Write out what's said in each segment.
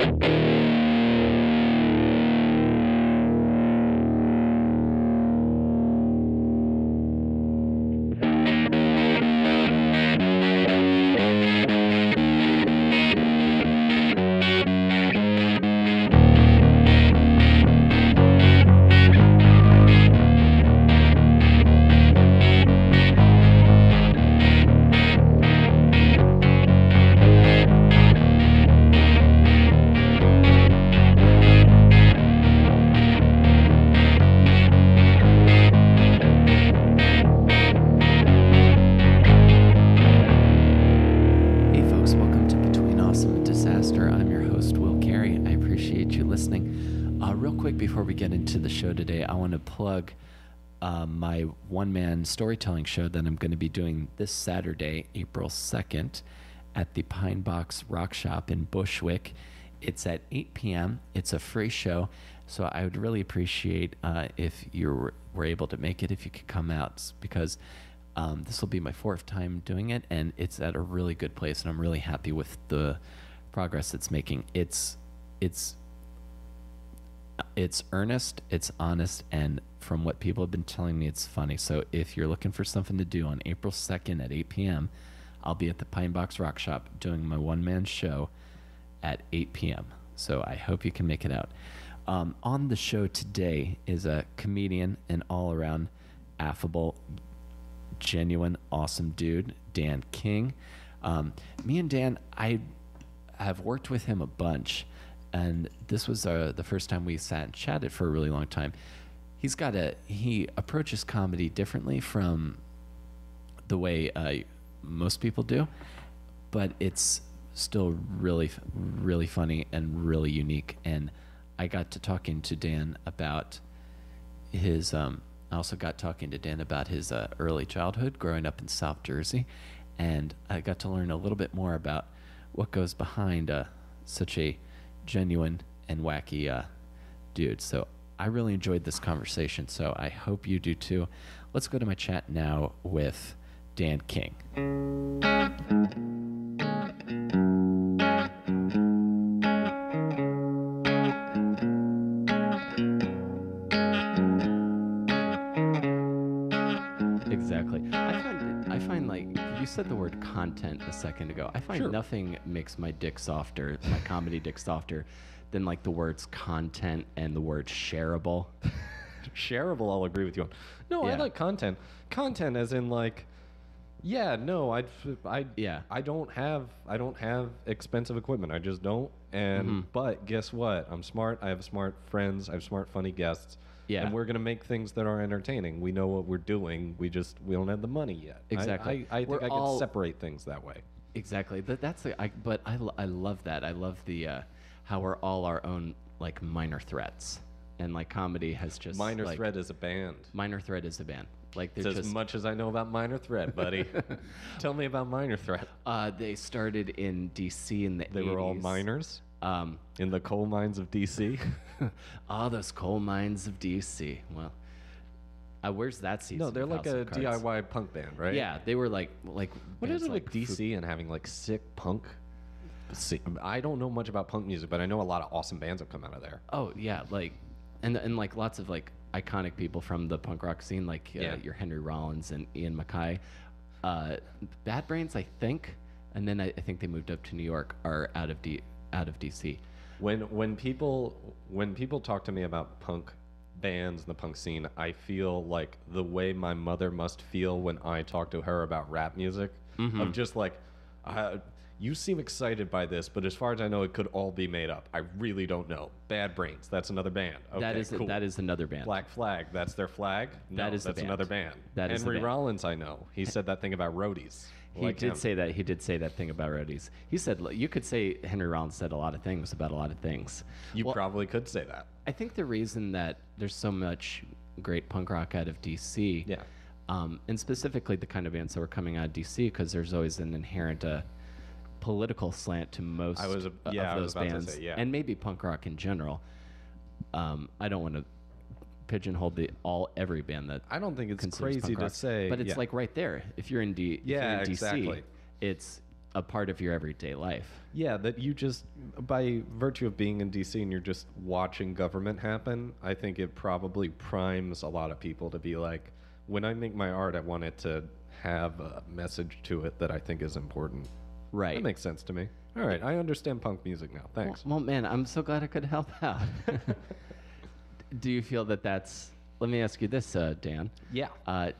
Hey, man storytelling show that I'm going to be doing this Saturday, April 2nd, at the Pine Box Rock Shop in Bushwick. It's at 8 p.m., it's a free show. So I would really appreciate uh, if you were, were able to make it, if you could come out, because um, this will be my fourth time doing it, and it's at a really good place, and I'm really happy with the progress it's making. It's it's it's earnest, it's honest, and from what people have been telling me, it's funny. So if you're looking for something to do on April 2nd at 8 p.m., I'll be at the Pine Box Rock Shop doing my one man show at 8 p.m. So I hope you can make it out. Um, on the show today is a comedian and all around affable, genuine, awesome dude, Dan King. Um, me and Dan, I have worked with him a bunch, and this was uh, the first time we sat and chatted for a really long time. He's got a he approaches comedy differently from the way uh, most people do, but it's still really, really funny and really unique. And I got to talking to Dan about his. Um, I also got talking to Dan about his uh, early childhood growing up in South Jersey, and I got to learn a little bit more about what goes behind uh, such a genuine and wacky uh, dude. So I really enjoyed this conversation. So I hope you do too. Let's go to my chat now with Dan King. Exactly. I find I find like you said the word content a second ago. I find Sure. nothing makes my dick softer, my comedy dick softer, than like the words content and the word shareable. Shareable, I'll agree with you on. No, I like content. Content, as in like, yeah, no, I, I, Yeah. I don't have, I don't have expensive equipment. I just don't. And Mm-hmm. but guess what? I'm smart. I have smart friends. I have smart, funny guests. Yeah. And we're gonna make things that are entertaining. We know what we're doing. We just we don't have the money yet. Exactly. I, I, We're think I all- could separate things that way. Exactly. That, that's the. I, but I, I love that. I love the uh, how we're all our own like minor threats, and like comedy has just Minor like, Threat is a band. Minor Threat is a band. Like It's they're as just much as I know about Minor Threat, buddy. Tell me about Minor Threat. uh, they started in D.C. in the They were all 80s. miners Um, in the coal mines of DC. all those coal mines of D.C. Well, uh, where's that season? no, they're of like House a of Cards? DIY punk band, right? Yeah, they were like like. What bands is it like with DC and having like sick punk? See, I don't know much about punk music, but I know a lot of awesome bands have come out of there. Oh yeah, like, and and like lots of like iconic people from the punk rock scene, like uh, Yeah. your Henry Rollins and Ian MacKaye. Uh, Bad Brains, I think, and then I, I think they moved up to New York, are out of D out of DC. When when people when people talk to me about punk bands and the punk scene, I feel like the way my mother must feel when I talk to her about rap music, of just like, uh, you seem excited by this, but as far as I know, it could all be made up. I really don't know. Bad Brains, that's another band. Okay, that is cool. that is another band. Black Flag, that's their flag. No, That is that's band. another band. That is Henry band. Rollins, I know. He said that thing about roadies. He Like did him. say that. He did say that thing about roadies. He said you could say Henry Rollins said a lot of things about a lot of things. You Well, probably could say that. I think the reason that there's so much great punk rock out of DC, Yeah. um, and specifically the kind of bands that were coming out of DC, because there's always an inherent uh, political slant to most I was a- yeah, I of was those bands, say, yeah. and maybe punk rock in general. Um, I don't want to pigeonhole the all every band that I don't think it's crazy to rock, say. but it's yeah. like right there. If you're in D, Yeah, in DC, exactly. it's a part of your everyday life. Yeah, that you just, by virtue of being in DC and you're just watching government happen, I think it probably primes a lot of people to be like, when I make my art, I want it to have a message to it that I think is important. Right. That makes sense to me. All right, I understand punk music now. Thanks. Well, man, I'm so glad I could help out. do you feel that that's? Let me ask you this, uh, Dan. Yeah. Uh,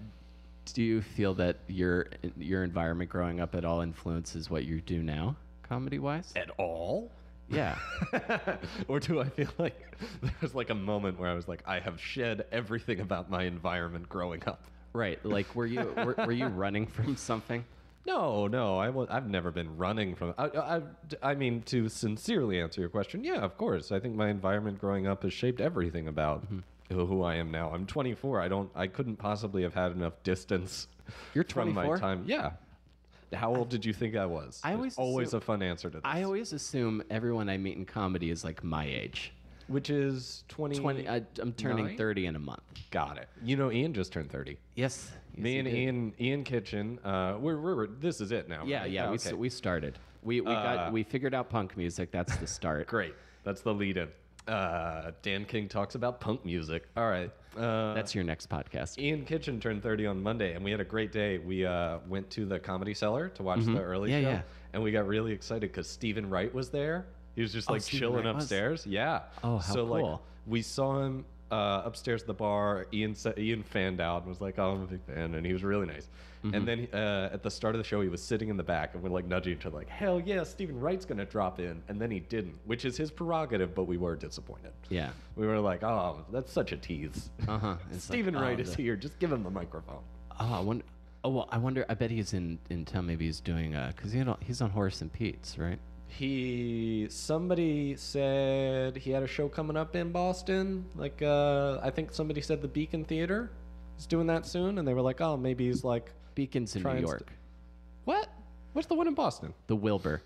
do you feel that your your environment growing up at all influences what you do now, comedy wise? At all? Yeah. or do I feel like there was like a moment where I was like, I have shed everything about my environment growing up? right. Like, were you were, were you running from something? No, no, I was, I've never been running from. I, I, I mean, to sincerely answer your question, yeah, of course. I think my environment growing up has shaped everything about mm-hmm. who, who I am now. I'm 24. I don't. I couldn't possibly have had enough distance. You're from my time. Yeah. How old did you think I was? I There's always always assume- a fun answer to this. I always assume everyone I meet in comedy is like my age. Which is 20. 20. I, I'm turning Nine? 30 in a month. Got it. You know, Ian just turned 30. Yes. yes, Me and did. Ian, Ian Kitchen. Uh, we're, we're, this is it now. Yeah, right? yeah. We, Okay. we started. We we Uh, got we figured out punk music. That's the start. Great. That's the lead in. Uh, Dan King talks about punk music. All right. Uh, That's your next podcast. Ian Kitchen turned 30 on Monday, and we had a great day. We uh, went to the Comedy Cellar to watch the early Mm-hmm. Yeah, show, yeah. and we got really excited because Steven Wright was there. He was just Oh, like Steven chilling upstairs. Yeah. Oh, how so like we saw him uh, upstairs at the bar. Ian sa- Ian fanned out and was like, "Oh, I'm a big fan," and he was really nice. Mm-hmm. And then uh, at the start of the show, he was sitting in the back, and we're like nudging each other, like, "Hell yeah, Steven Wright's gonna drop in," and then he didn't, which is his prerogative, but we were disappointed. Yeah. We were like, "Oh, that's such a tease." Uh huh. Steven Wright is here. Just give him the microphone. Oh, I wonder. Oh well, I wonder. I bet he's in in town. Maybe he's doing uh, cause he he's on Horace and Pete's, right? He somebody said he had a show coming up in Boston. Like uh, I think somebody said the Beacon Theater is doing that soon, and they were like, "Oh, maybe he's like Beacon's in New Trying st- York. what? What's the one in Boston?" the Wilbur.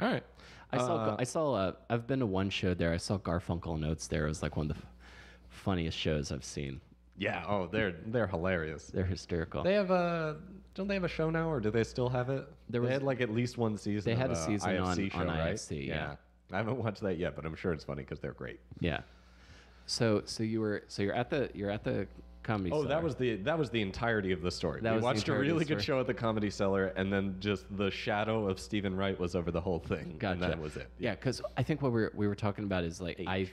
All right. I saw. Uh, I saw. Uh, I've been to one show there. I saw Garfunkel and Oates there. It was like one of the f- funniest shows I've seen. Yeah. Oh, they're they're hilarious. They're hysterical. They have a don't they have a show now, or do they still have it? There they had like at least one season. They had a uh, season IFC on- on right? IFC, yeah. I haven't watched that yet, but I'm sure it's funny because they're great. yeah. So so you were so you're at the you're at the comedy. Oh, Cellar. that was the that was the entirety of the story. That we was watched a really good show at the Comedy Cellar, and then just the shadow of Steven Wright was over the whole thing, Gotcha. and that was it. Yeah, because I think what we were we were talking about is like I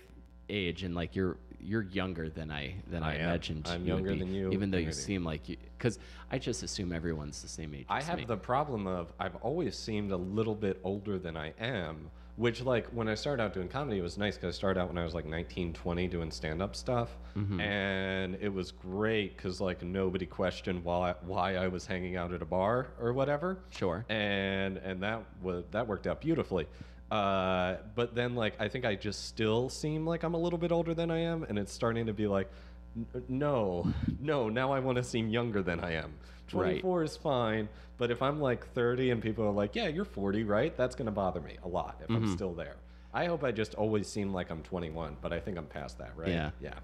age and like you're you're younger than I than I, I imagined. I'm you younger be, than you, even though you seem like you. Because I just assume everyone's the same age. I have me. the problem of I've always seemed a little bit older than I am, which like when I started out doing comedy, it was nice because I started out when I was like 19, 20 doing stand up stuff, Mm-hmm. and it was great because like nobody questioned why why I was hanging out at a bar or whatever. Sure. and and that was that worked out beautifully. Uh, but then like I think I just still seem like I'm a little bit older than I am, and it's starting to be like, n- no, no. Now I want to seem younger than I am. Right. 24 is fine, but if I'm like 30 and people are like, yeah, you're 40, right? That's gonna bother me a lot if Mm-hmm. I'm still there. I hope I just always seem like I'm 21, but I think I'm past that, right? Yeah. Yeah.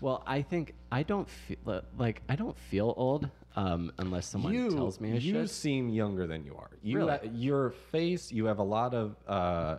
Well, I think I don't feel like I don't feel old um, unless someone you, tells me I you should. seem younger than you are. You Really? your face, you have a lot of, uh,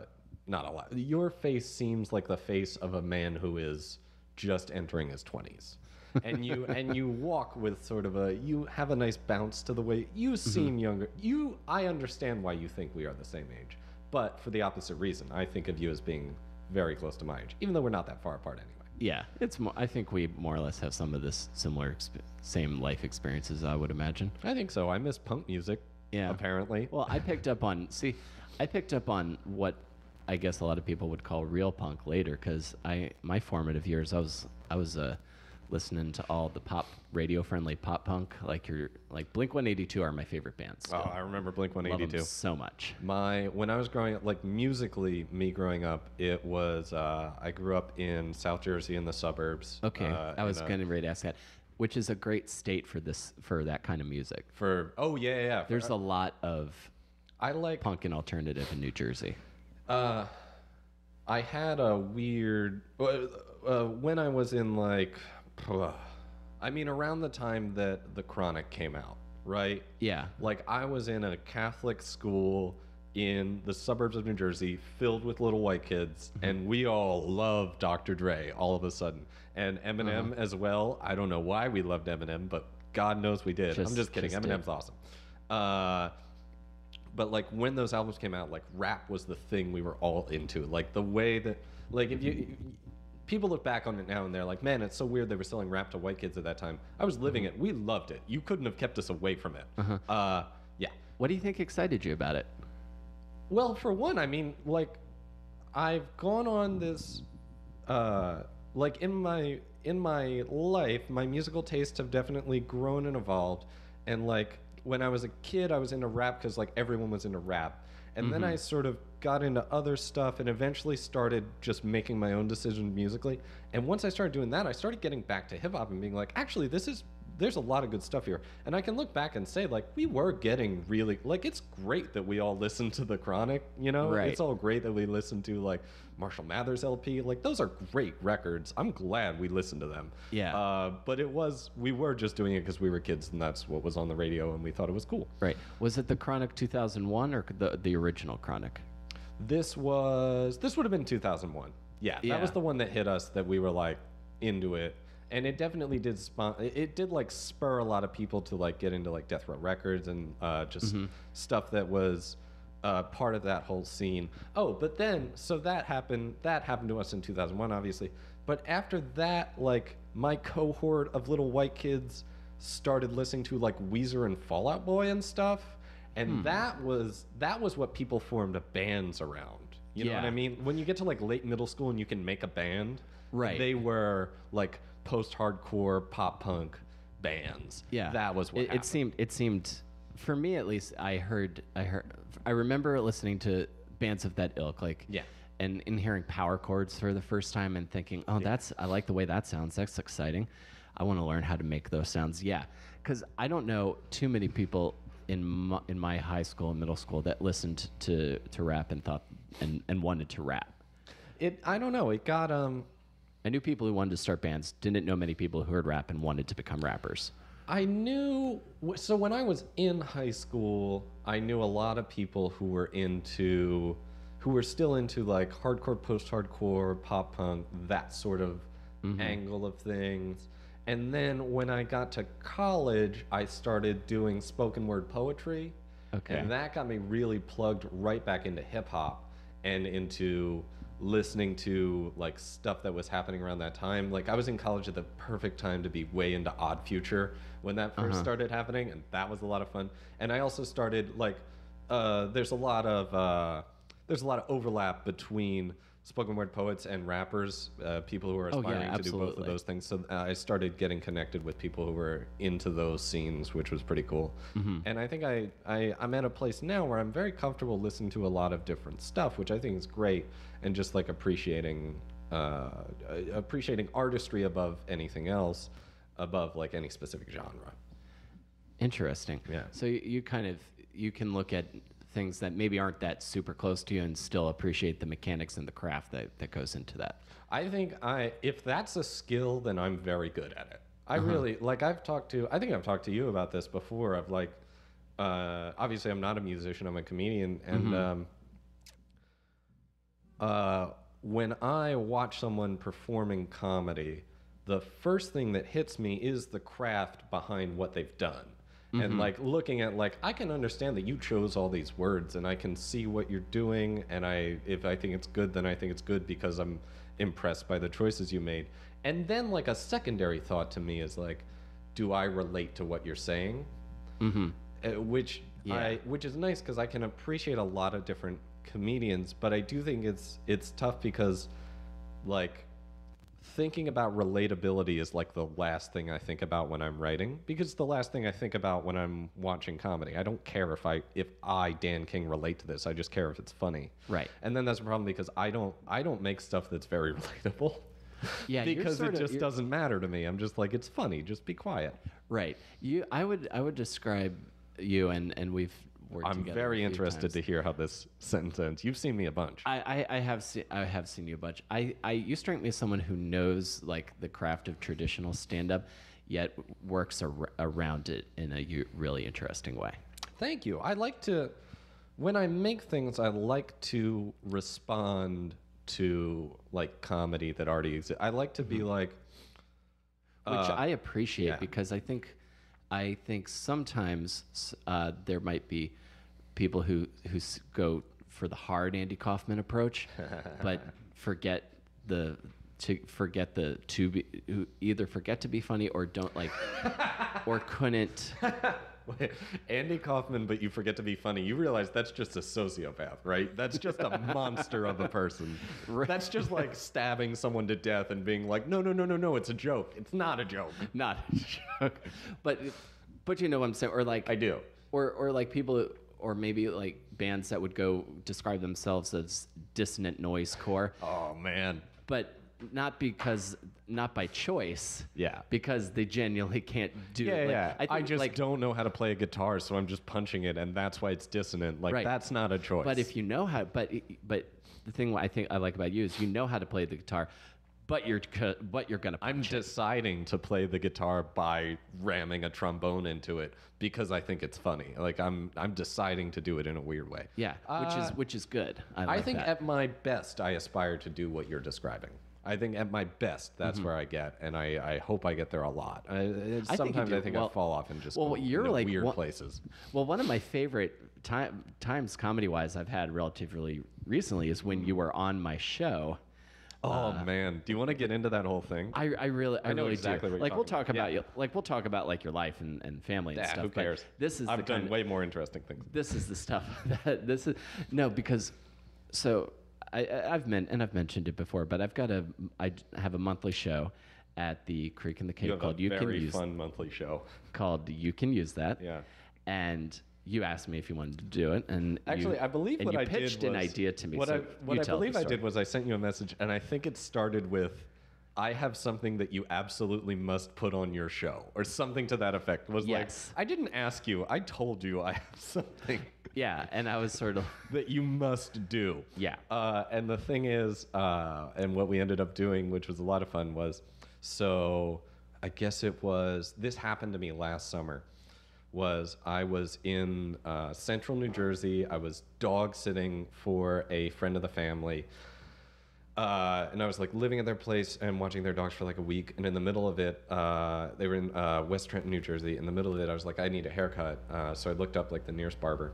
not a lot. Your face seems like the face of a man who is just entering his twenties, and you and you walk with sort of a. You have a nice bounce to the way you Mm-hmm. seem younger. You, I understand why you think we are the same age, but for the opposite reason, I think of you as being very close to my age, even though we're not that far apart anyway. Yeah, it's. More, I think we more or less have some of this similar, exp- same life experiences. I would imagine. I think so. I miss punk music. Yeah. Apparently. Well, I picked up on. See, I picked up on what I guess a lot of people would call real punk later, because I my formative years, I was I was uh, listening to all the pop radio friendly pop punk, like your like Blink One Eighty Two are my favorite bands. Oh, I remember Blink Love 'em 182. so much. My when I was growing up, like musically, me growing up, it was uh, I grew up in South Jersey in the suburbs. Okay, uh, I was a- going to ask that, which is a great state for this for that kind of music. for oh yeah yeah. yeah. For- There's a lot of I like punk and alternative in New Jersey. uh, I had a weird uh, when I was in like, I mean around the time that the Chronic came out. right? Yeah. Like I was in a Catholic school in the suburbs of New Jersey filled with little white kids Mm-hmm. and we all loved Dr. Dre all of a sudden. And Eminem Uh-huh. as well. I don't know why we loved Eminem, but God knows we did. Just- I'm just kidding. just Eminem's did. awesome. Uh but like when those albums came out, like rap was the thing we were all into. Like the way that like if you people look back on it now and they're like, man, it's so weird they were selling rap to white kids at that time. I was living it. We loved it. You couldn't have kept us away from it. uh yeah. What do you think excited you about it? Well, for one, I mean, like, I've gone on this, uh, like in my in my life, my musical tastes have definitely grown and evolved. And like when I was a kid, I was into rap because like everyone was into rap, and then mm-hmm. I sort of got into other stuff and eventually started just making my own decisions musically. And once I started doing that, I started getting back to hip hop and being like, actually, this is there's a lot of good stuff here. And I can look back and say, like, we were getting really, like, it's great that we all listened to The Chronic, you know? Right. It's all great that we listened to, like, Marshall Mathers LP. Like, those are great records. I'm glad we listened to them. Yeah. Uh, but it was, we were just doing it because we were kids and that's what was on the radio and we thought it was cool. Right. Was it the Chronic 2001 or the the original Chronic? This was, this would have been 2001. Yeah, Yeah. that was the one that hit us that we were, like, into it. And it definitely did spawn. It did like spur a lot of people to like get into like Death Row Records and uh, just stuff that was uh, part of that whole scene. Oh, but then so that happened. That happened to us in 2001, obviously. But after that, like my cohort of little white kids started listening to like Weezer and Fall Out Boy and stuff, and that was that was what people formed bands around. You know what I mean? When you get to like late middle school and you can make a band, Right. They were like post-hardcore pop punk bands. Yeah, that was what it, it seemed. It seemed, for me at least. I heard. I heard. I remember listening to bands of that ilk, like Yeah. and, and hearing power chords for the first time and thinking, oh, that's I like the way that sounds. That's exciting. I want to learn how to make those sounds. Yeah, because I don't know too many people in my, in my high school and middle school that listened to to rap and thought and and wanted to rap. It. I don't know. It got um. I knew people who wanted to start bands. Didn't know many people who heard rap and wanted to become rappers. I knew. So when I was in high school, I knew a lot of people who were into, who were still into like hardcore, post-hardcore, pop punk, that sort of mm-hmm. angle of things. And then when I got to college, I started doing spoken word poetry. Okay. And that got me really plugged right back into hip hop and into listening to like stuff that was happening around that time. Like I was in college at the perfect time to be way into Odd Future when that 1st started happening, and that was a lot of fun. And I also started like uh, there's a lot of uh, there's a lot of overlap between spoken word poets and rappers, uh, people who are Oh, yeah, aspiring to do both of those things. So uh, I started getting connected with people who were into those scenes, which was pretty cool. Mm-hmm. And I think I, I I'm at a place now where I'm very comfortable listening to a lot of different stuff, which I think is great, and just like appreciating uh, uh, appreciating artistry above anything else, above like any specific genre. Interesting. Yeah. So you, you kind of you can look at things that maybe aren't that super close to you and still appreciate the mechanics and the craft that, that goes into that. I think I if that's a skill, then I'm very good at it. I really like. I've talked to. I think I've talked to you about this before. Of like, uh, obviously, I'm not a musician. I'm a comedian, and um, uh, when I watch someone performing comedy, the first thing that hits me is the craft behind what they've done. And like looking at like I can understand that you chose all these words and I can see what you're doing and I if I think it's good then I think it's good because I'm impressed by the choices you made. And then like a secondary thought to me is like do I relate to what you're saying? Mm-hmm. uh, which Yeah. I which is nice because I can appreciate a lot of different comedians, but I do think it's it's tough because like thinking about relatability is like the last thing I think about when I'm writing because it's the last thing I think about when I'm watching comedy. I don't care if I if I Dan King relate to this. I just care if it's funny. Right. And then that's a problem because I don't I don't make stuff that's very relatable. Yeah, because it of- just doesn't matter to me. I'm just like it's funny. Just be quiet. Right. You I would I would describe you and and we've worked I'm very interested times. to hear how this sentence ends. You've seen me a bunch. I, I, I have seen I have seen you a bunch. I, I you strike me as someone who knows like the craft of traditional stand up, yet works ar- around it in a u- really interesting way. Thank you. I like to, when I make things, I like to respond to like comedy that already exists. I like to be like, which Uh, I appreciate yeah. because I think I think sometimes uh, there might be people who who go for the hard Andy Kaufman approach, but forget the to forget the to be who either forget to be funny or don't like or couldn't Wait, Andy Kaufman, but you forget to be funny. You realize that's just a sociopath, right? That's just a monster of a person. That's just like stabbing someone to death and being like, no, no, no, no, no, it's a joke. It's not a joke. not a joke, but but you know what I'm saying or like I do. or or like people or maybe like bands that would go describe themselves as dissonant noise core Oh man. but not because not by choice Yeah. because they genuinely can't do Yeah, it Like, yeah. I, think, just like, don't know how to play a guitar, so I'm just punching it, and that's why it's dissonant. Like Right. that's not a choice. but if you know how but but the thing I think I like about you is you know how to play the guitar but you're but you're gonna I'm punch it. deciding to play the guitar by ramming a trombone into it because I think it's funny. Like I'm I'm deciding to do it in a weird way. yeah which is which is good I, I think that. at my best I aspire to do what you're describing. I think at my best that's where I get, and I, I hope I get there a lot. I, Mm-hmm. sometimes do. I think Well- I fall off and just well, you're like weird places. Well, one of my favorite time, times comedy wise I've had relatively recently is when you were on my show. Oh uh, man, do you want to get into that whole thing? I, I really, I, know really exactly do. what you're like we'll talk about. Yeah. you, like we'll talk about like your life and, and family and Yeah, stuff. who cares? This is I've the done way more interesting things. this is the stuff that this is no because so I, I- I've meant and I've mentioned it before, but I've got a I have a monthly show at the Creek and the Cave You called a You Can very Use fun monthly show. called You Can Use That. Yeah. And you asked me if you wanted to do it, and Actually, you, I believe what you I pitched did an idea to me. What so I, what I believe I did was I sent you a message, and I think it started with, "I have something that you absolutely must put on your show," or something to that effect. Was Yes. like, I didn't ask you. I told you I have something Yeah, and I was sort of that you must do. Yeah. Uh, and the thing is, uh, and what we ended up doing, which was a lot of fun, was so I guess it was this happened to me last summer. Was I was in uh, central New Jersey. I was dog sitting for a friend of the family. Uh, and I was like living at their place and watching their dogs for like a week. And in the middle of it, uh, they were in uh, West Trenton, New Jersey. In the middle of it, I was like, I need a haircut. Uh, so I looked up like the nearest barber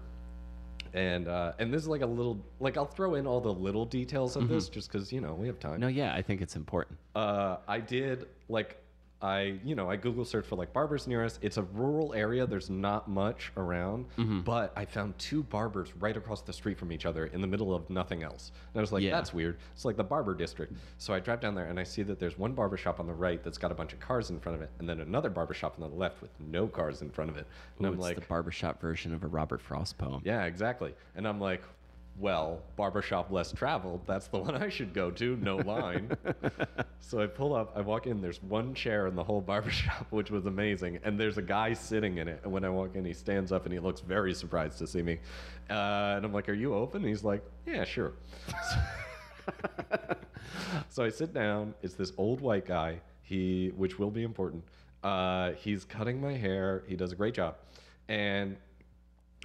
and uh, and this is like a little like I'll throw in all the little details of this just because you know we have time. no, yeah, I think it's important. Uh, I did like I you know I Google search for like barbers near us. It's a rural area. There's not much around, Mm-hmm. but I found two barbers right across the street from each other in the middle of nothing else. And I was like, Yeah. that's weird. It's like the barber district. So I drive down there and I see that there's one barber shop on the right that's got a bunch of cars in front of it, and then another barber shop on the left with no cars in front of it. And Ooh, I'm it's like, the barbershop version of a Robert Frost poem. yeah, exactly. And I'm like, well, barbershop less traveled, that's the one I should go to, no line. so I pull up, I walk in, there's one chair in the whole barbershop, which was amazing. And there's a guy sitting in it. And when I walk in, he stands up and he looks very surprised to see me. Uh, and I'm like, Are you open? And he's like, Yeah, sure. so I sit down. It's this old white guy. He, which will be important. Uh, he's cutting my hair. He does a great job, and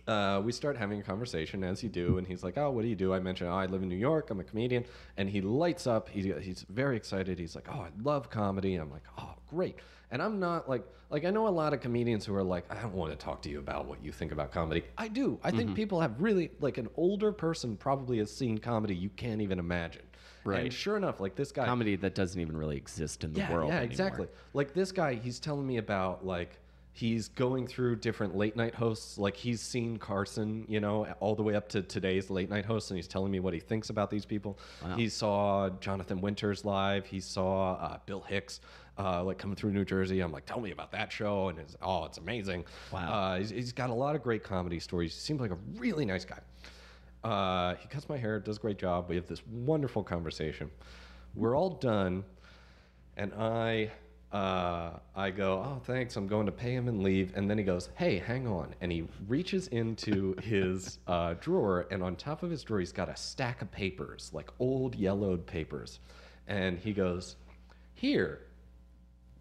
uh, we start having a conversation as you do. And he's like, "Oh, what do you do?" I mentioned, "Oh, I live in New York. I'm a comedian." And he lights up. He, he's very excited. He's like, "Oh, I love comedy." I'm like, "Oh, great." And I'm not like like I know a lot of comedians who are like, "I don't want to talk to you about what you think about comedy." I do. I think people have really like an older person probably has seen comedy you can't even imagine. Right. And sure enough, like this guy Comedy that doesn't even really exist in the yeah, world. Yeah, anymore. exactly. Like this guy, he's telling me about like he's going through different late night hosts. Like he's seen Carson, you know, all the way up to today's late night hosts, and he's telling me what he thinks about these people. He saw Jonathan Winters live. He saw uh, Bill Hicks. Uh, like coming through New Jersey, I'm like, tell me about that show, and it's oh, it's amazing. Wow. Uh, he's, he's got a lot of great comedy stories. He seems like a really nice guy. Uh, he cuts my hair, does a great job. We have this wonderful conversation. We're all done, and I uh, I go, oh thanks, I'm going to pay him and leave. And then he goes, hey, hang on, and he reaches into his uh, drawer, and on top of his drawer, he's got a stack of papers, like old yellowed papers, and he goes, here,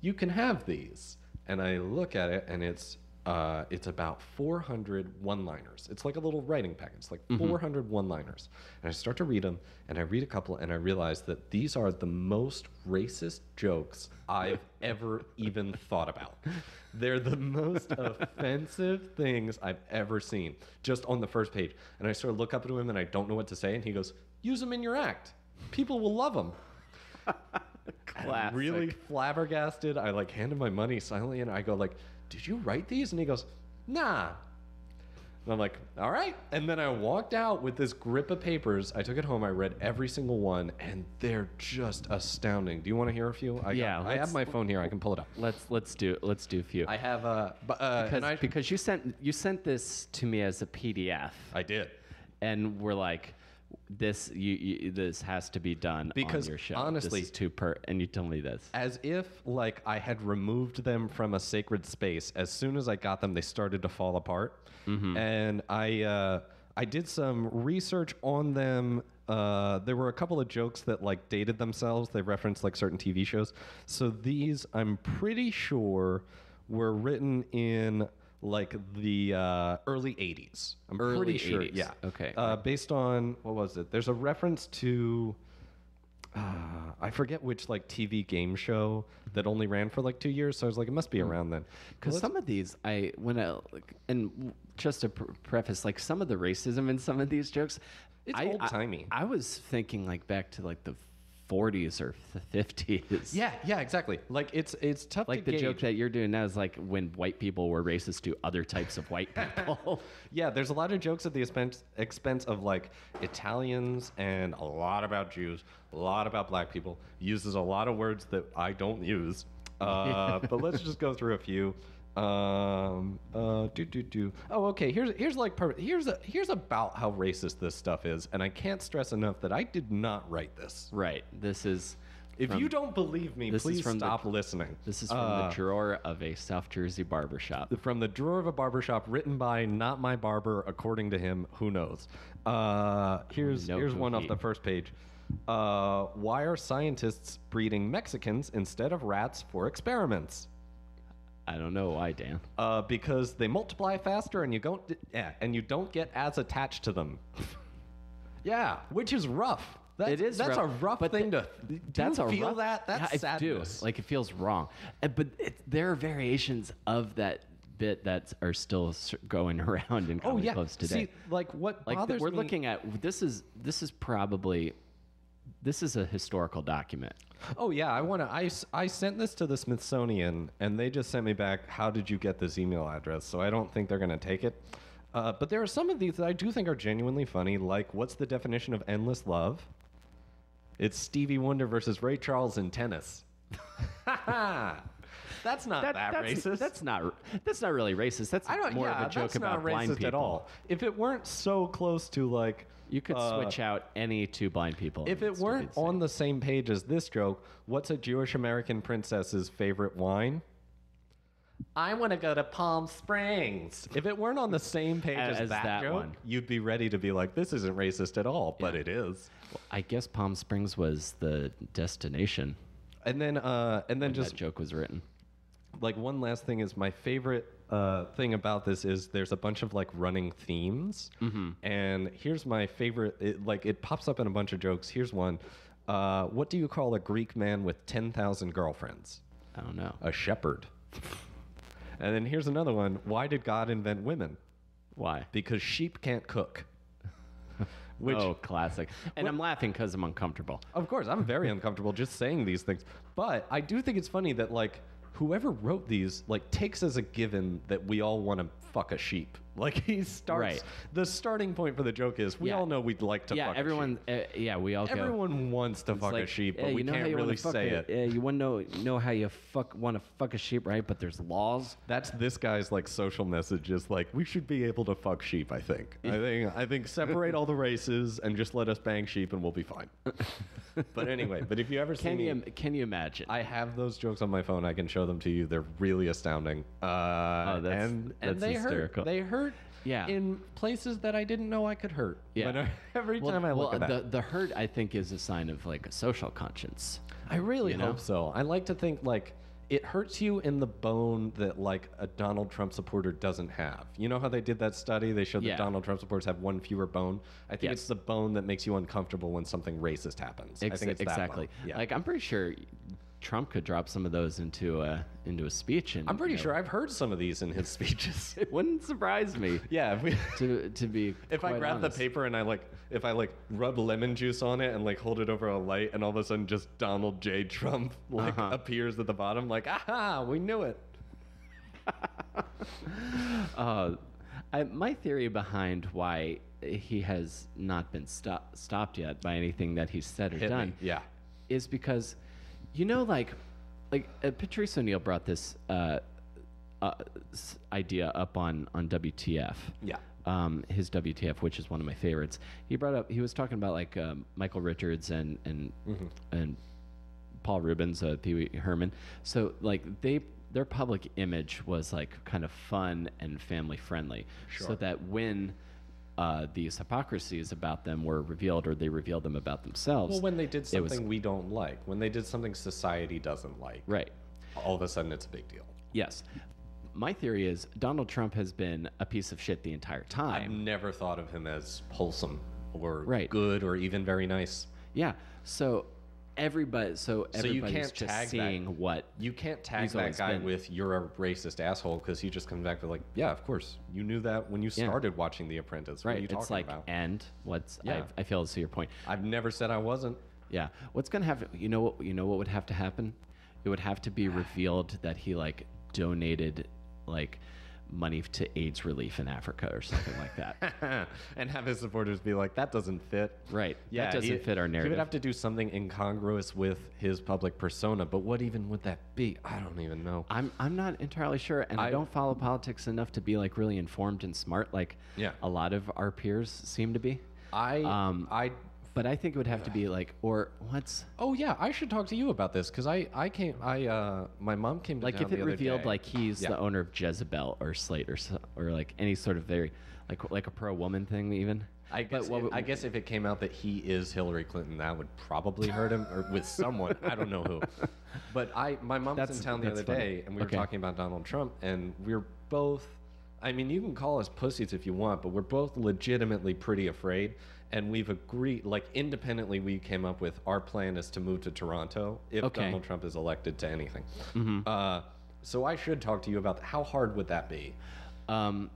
you can have these. and I look at it, and it's uh, it's about 400 one-liners. It's like a little writing package. It's like 400 one-liners, and I start to read them, and I read a couple, and I realize that these are the most racist jokes I've ever even thought about. They're the most offensive things I've ever seen, just on the first page. And I sort of look up at him, and I don't know what to say, and he goes, "Use them in your act. People will love them." Classic. really flabbergasted. I like hand him my money silently and I go like, "Did you write these?" And he goes, "Nah." And I'm like, "All right." And then I walked out with this grip of papers. I took it home. I read every single one, and they're just astounding. Do you want to hear a few? I Yeah, got- I have my phone here. I can pull it up. Let's let's do let's do a few. I have a uh because I, because you sent you sent this to me as a PDF, I did. and we're like, this you, you this has to be done Because on your show. honestly- this is too per. And you tell me this. As if like I had removed them from a sacred space. As soon as I got them, they started to fall apart. And I uh, I did some research on them. Uh, there were a couple of jokes that like dated themselves. They referenced like certain TV shows. So these, I'm pretty sure, were written in like the uh, early 80s. I'm Early pretty sure. 80s. Yeah. Okay. Uh, based on what was it? There's a reference to uh, I forget which like TV game show that only ran for like two years. So I was like, it must be Hmm. around then. Because some of these, I when I like, and just to pr- preface, like some of the racism in some of these jokes, It's I- I- old-timey. I, was thinking like back to like the 40s or 50s. Yeah, yeah, exactly. Like it's it's tough Like to the joke that you're doing now is like when white people were racist to other types of white people. Yeah, there's a lot of jokes at the expense expense of like Italians and a lot about Jews, a lot about black people. Uses a lot of words that I don't use. Uh, but let's just go through a few. Um, uh, do do do. Oh, okay. Here's here's like per- here's a, here's about how racist this stuff is, and I can't stress enough that I did not write this. right. This is. If from- you don't believe me, please from the- stop listening. This is from Uh, the drawer of a South Jersey barbershop. from the drawer of a barbershop written by not my barber according to him who knows uh, here's know here's who one off the first page uh, why are scientists breeding mexicans instead of rats for experiments I don't know why, Dan. uh, because they multiply faster and you don't yeah, and you don't get as attached to them yeah which is rough that's, it is that's rough, a rough thing the- to do that's you a feel rough- that that's yeah, I do. sadness Like it feels wrong, but it, there are variations of that bit that are still going around in oh comedy yeah clubs today. see like what like th- bothers we're me looking at this is this is probably this is a historical document. Oh yeah, I want to. I, I sent this to the Smithsonian, and they just sent me back. How did you get this email address? So I don't think they're gonna take it. Uh, but there are some of these that I do think are genuinely funny. Like, what's the definition of endless love? It's Stevie Wonder versus Ray Charles in tennis. that's not that, that's, racist. That's not that's not really racist. That's I don't. more yeah, of a joke that's about not blind racist people. at all. If it weren't so close to like, You could uh, switch out any two blind people. If it weren't on the same page as this joke, what's a Jewish American princess's favorite wine? I want to go to Palm Springs. If it weren't on the same page As- as, that, that joke, one. you'd be ready to be like, "This isn't racist at all," but Yeah. it is. I guess Palm Springs was the destination And then, uh, and then just that joke was written. like one last thing is my favorite uh, thing about this is there's a bunch of like running themes Mm-hmm. and here's my favorite it, like it pops up in a bunch of jokes here's one uh, what do you call a greek man with 10000 girlfriends I don't know a shepherd and then here's another one why did god invent women why. because sheep can't cook which oh, classic. And I'm laughing because I'm uncomfortable. Of course, I'm very uncomfortable just saying these things. But I do think it's funny that like whoever wrote these like takes as a given that we all want to fuck a sheep. Like he starts Right. the starting point for the joke is we Yeah. all know we'd like to yeah, fuck everyone. a sheep. Uh, yeah, we all go. Everyone wants to It's fuck a like, sheep, yeah, but we know how can't you really fuck say a- it. Yeah, you want to know know how you fuck want to fuck a sheep, right? But there's laws. That's this guy's like social message is like we should be able to fuck sheep. I think. I think. I think separate all the races and just let us bang sheep and we'll be fine. but anyway, but if you ever see Can me, can you imagine? I have those jokes on my phone. I can show them to you. They're really astounding. Uh, Oh, that's- and, that's and they hysterical. hurt. They hurt. Yeah. In places that I didn't know I could hurt. Yeah. But every well, time I look well, at the that, the hurt I think is a sign of like a social conscience. I really you know? hope so. I like to think like it hurts you in the bone that like a Donald Trump supporter doesn't have. You know how they did that study? They showed Yeah. that Donald Trump supporters have one fewer bone. I think Yes. it's the bone that makes you uncomfortable when something racist happens. I think it's that exactly. bone. Yeah. Like I'm pretty sure Trump could drop some of those into a into a speech, and I'm pretty you know, sure I've heard some of these in his speeches. it wouldn't surprise me. yeah, if, we, To to be if I grab honest. the paper and I like, if I like rub lemon juice on it and like hold it over a light, and all of a sudden just Donald J. Trump like Uh-huh. appears at the bottom, like, aha, we knew it. Uh, I, my theory behind why he has not been stop, stopped yet by anything that he's said or Hit done me. Yeah. is because, you know, like, like uh, Patrice O'Neal brought this uh, uh, s- idea up on on WTF. Yeah. Um, his WTF, which is one of my favorites. He brought up. He was talking about like um, Michael Richards and and Mm-hmm. and Paul Reubens, uh, Pee Wee Herman. So like they their public image was like kind of fun and family friendly, so that when uh, these hypocrisies about them were revealed, or they revealed them about themselves, Well, when they did it was- something we don't like, when they did something society doesn't like, right. all of a sudden it's a big deal. Yes. My theory is Donald Trump has been a piece of shit the entire time. I've never thought of him as wholesome or Right. good or even very nice. Yeah. So everybody, so So you can't just tag that. what You can't tag that guy been. with "you're a racist asshole" because he just comes back with like, "Yeah, of course, you knew that when you Yeah. started watching The Apprentice." Right. you It's like about? and what's Yeah. I, I feel to see your point. I've never said I wasn't. Yeah. What's gonna happen you know what you know what would have to happen? It would have to be revealed that he like donated like money to AIDS relief in Africa or something like that. and have his supporters be like, "That doesn't fit." Right. Yeah, that doesn't he- fit our narrative. He would have to do something incongruous with his public persona, but what even would that be? I don't even know. I'm I'm not entirely sure, and I, I- don't follow politics enough to be like really informed and smart like Yeah. a lot of our peers seem to be. I, Um, I, But I think it would have to be like, or what's oh yeah, I should talk to you about this because I, I came, I, uh, my mom came to like town if it other revealed day. like he's Yeah. the owner of Jezebel or Slate or so, or like any sort of very like like a pro woman thing even. I But guess, what would- I guess if it came out that he is Hillary Clinton, that would probably hurt him, or with someone. I don't know who. But I, my mom was That's- in town the that's other funny. day, and we were talking about Donald Trump, and we are both. I mean, you can call us pussies if you want, but we're both legitimately pretty afraid, and we've agreed, like independently, we came up with our plan is to move to Toronto if Okay. Donald Trump is elected to anything. Mm-hmm. Uh, so I should talk to you about how hard would that be? Um,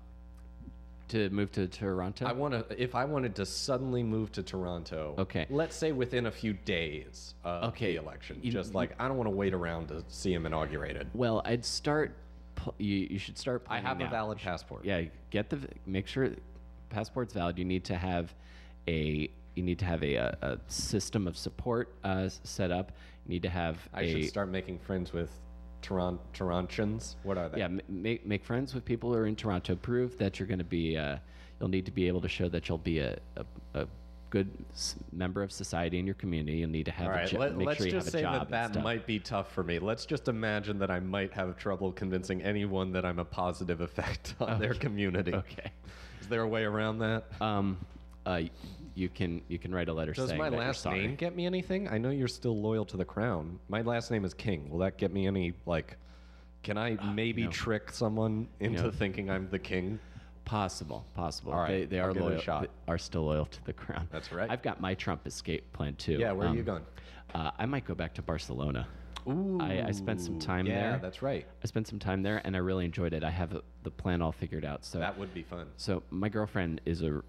to move to Toronto. I want to. If I wanted to suddenly move to Toronto, Okay. let's say within a few days of Okay, the election, you- just like I don't want to wait around to see him inaugurated. well, I'd start. You, you should start. I have a valid passport. Yeah, get the make sure passport's valid. You need to have a you need to have a, a, a system of support uh, set up. You need to have I a should start making friends with Toron- Torontans. What are they? yeah m- make make friends with people who are in Toronto. Prove that you're going to be. Uh, you'll need to be able to show that you'll be a, a, a good s- member of society in your community. You'll need to have All a right, jo- let, make us sure you just have a say job that and that stuff. might be tough for me. Let's just imagine that I might have trouble convincing anyone that I'm a positive effect on their community. Okay. Is there a way around that? Um, uh, you can you can write a letter Does saying my that you're last sorry. name get me anything? I know you're still loyal to the crown. My last name is King. Will that get me any like? Can I maybe know. trick someone into thinking I'm the king? Possible, possible. All right, they, they I'll are give it a loyal. shot. they Are still loyal to the crown. That's right. I've got my Trump escape plan too. Yeah, where are you Um, going? Uh, I might go back to Barcelona. Ooh, I- I spent some time there. yeah, that's right. I spent some time there, and I really enjoyed it. I have uh, the plan all figured out. So, That would be fun. so my girlfriend is a,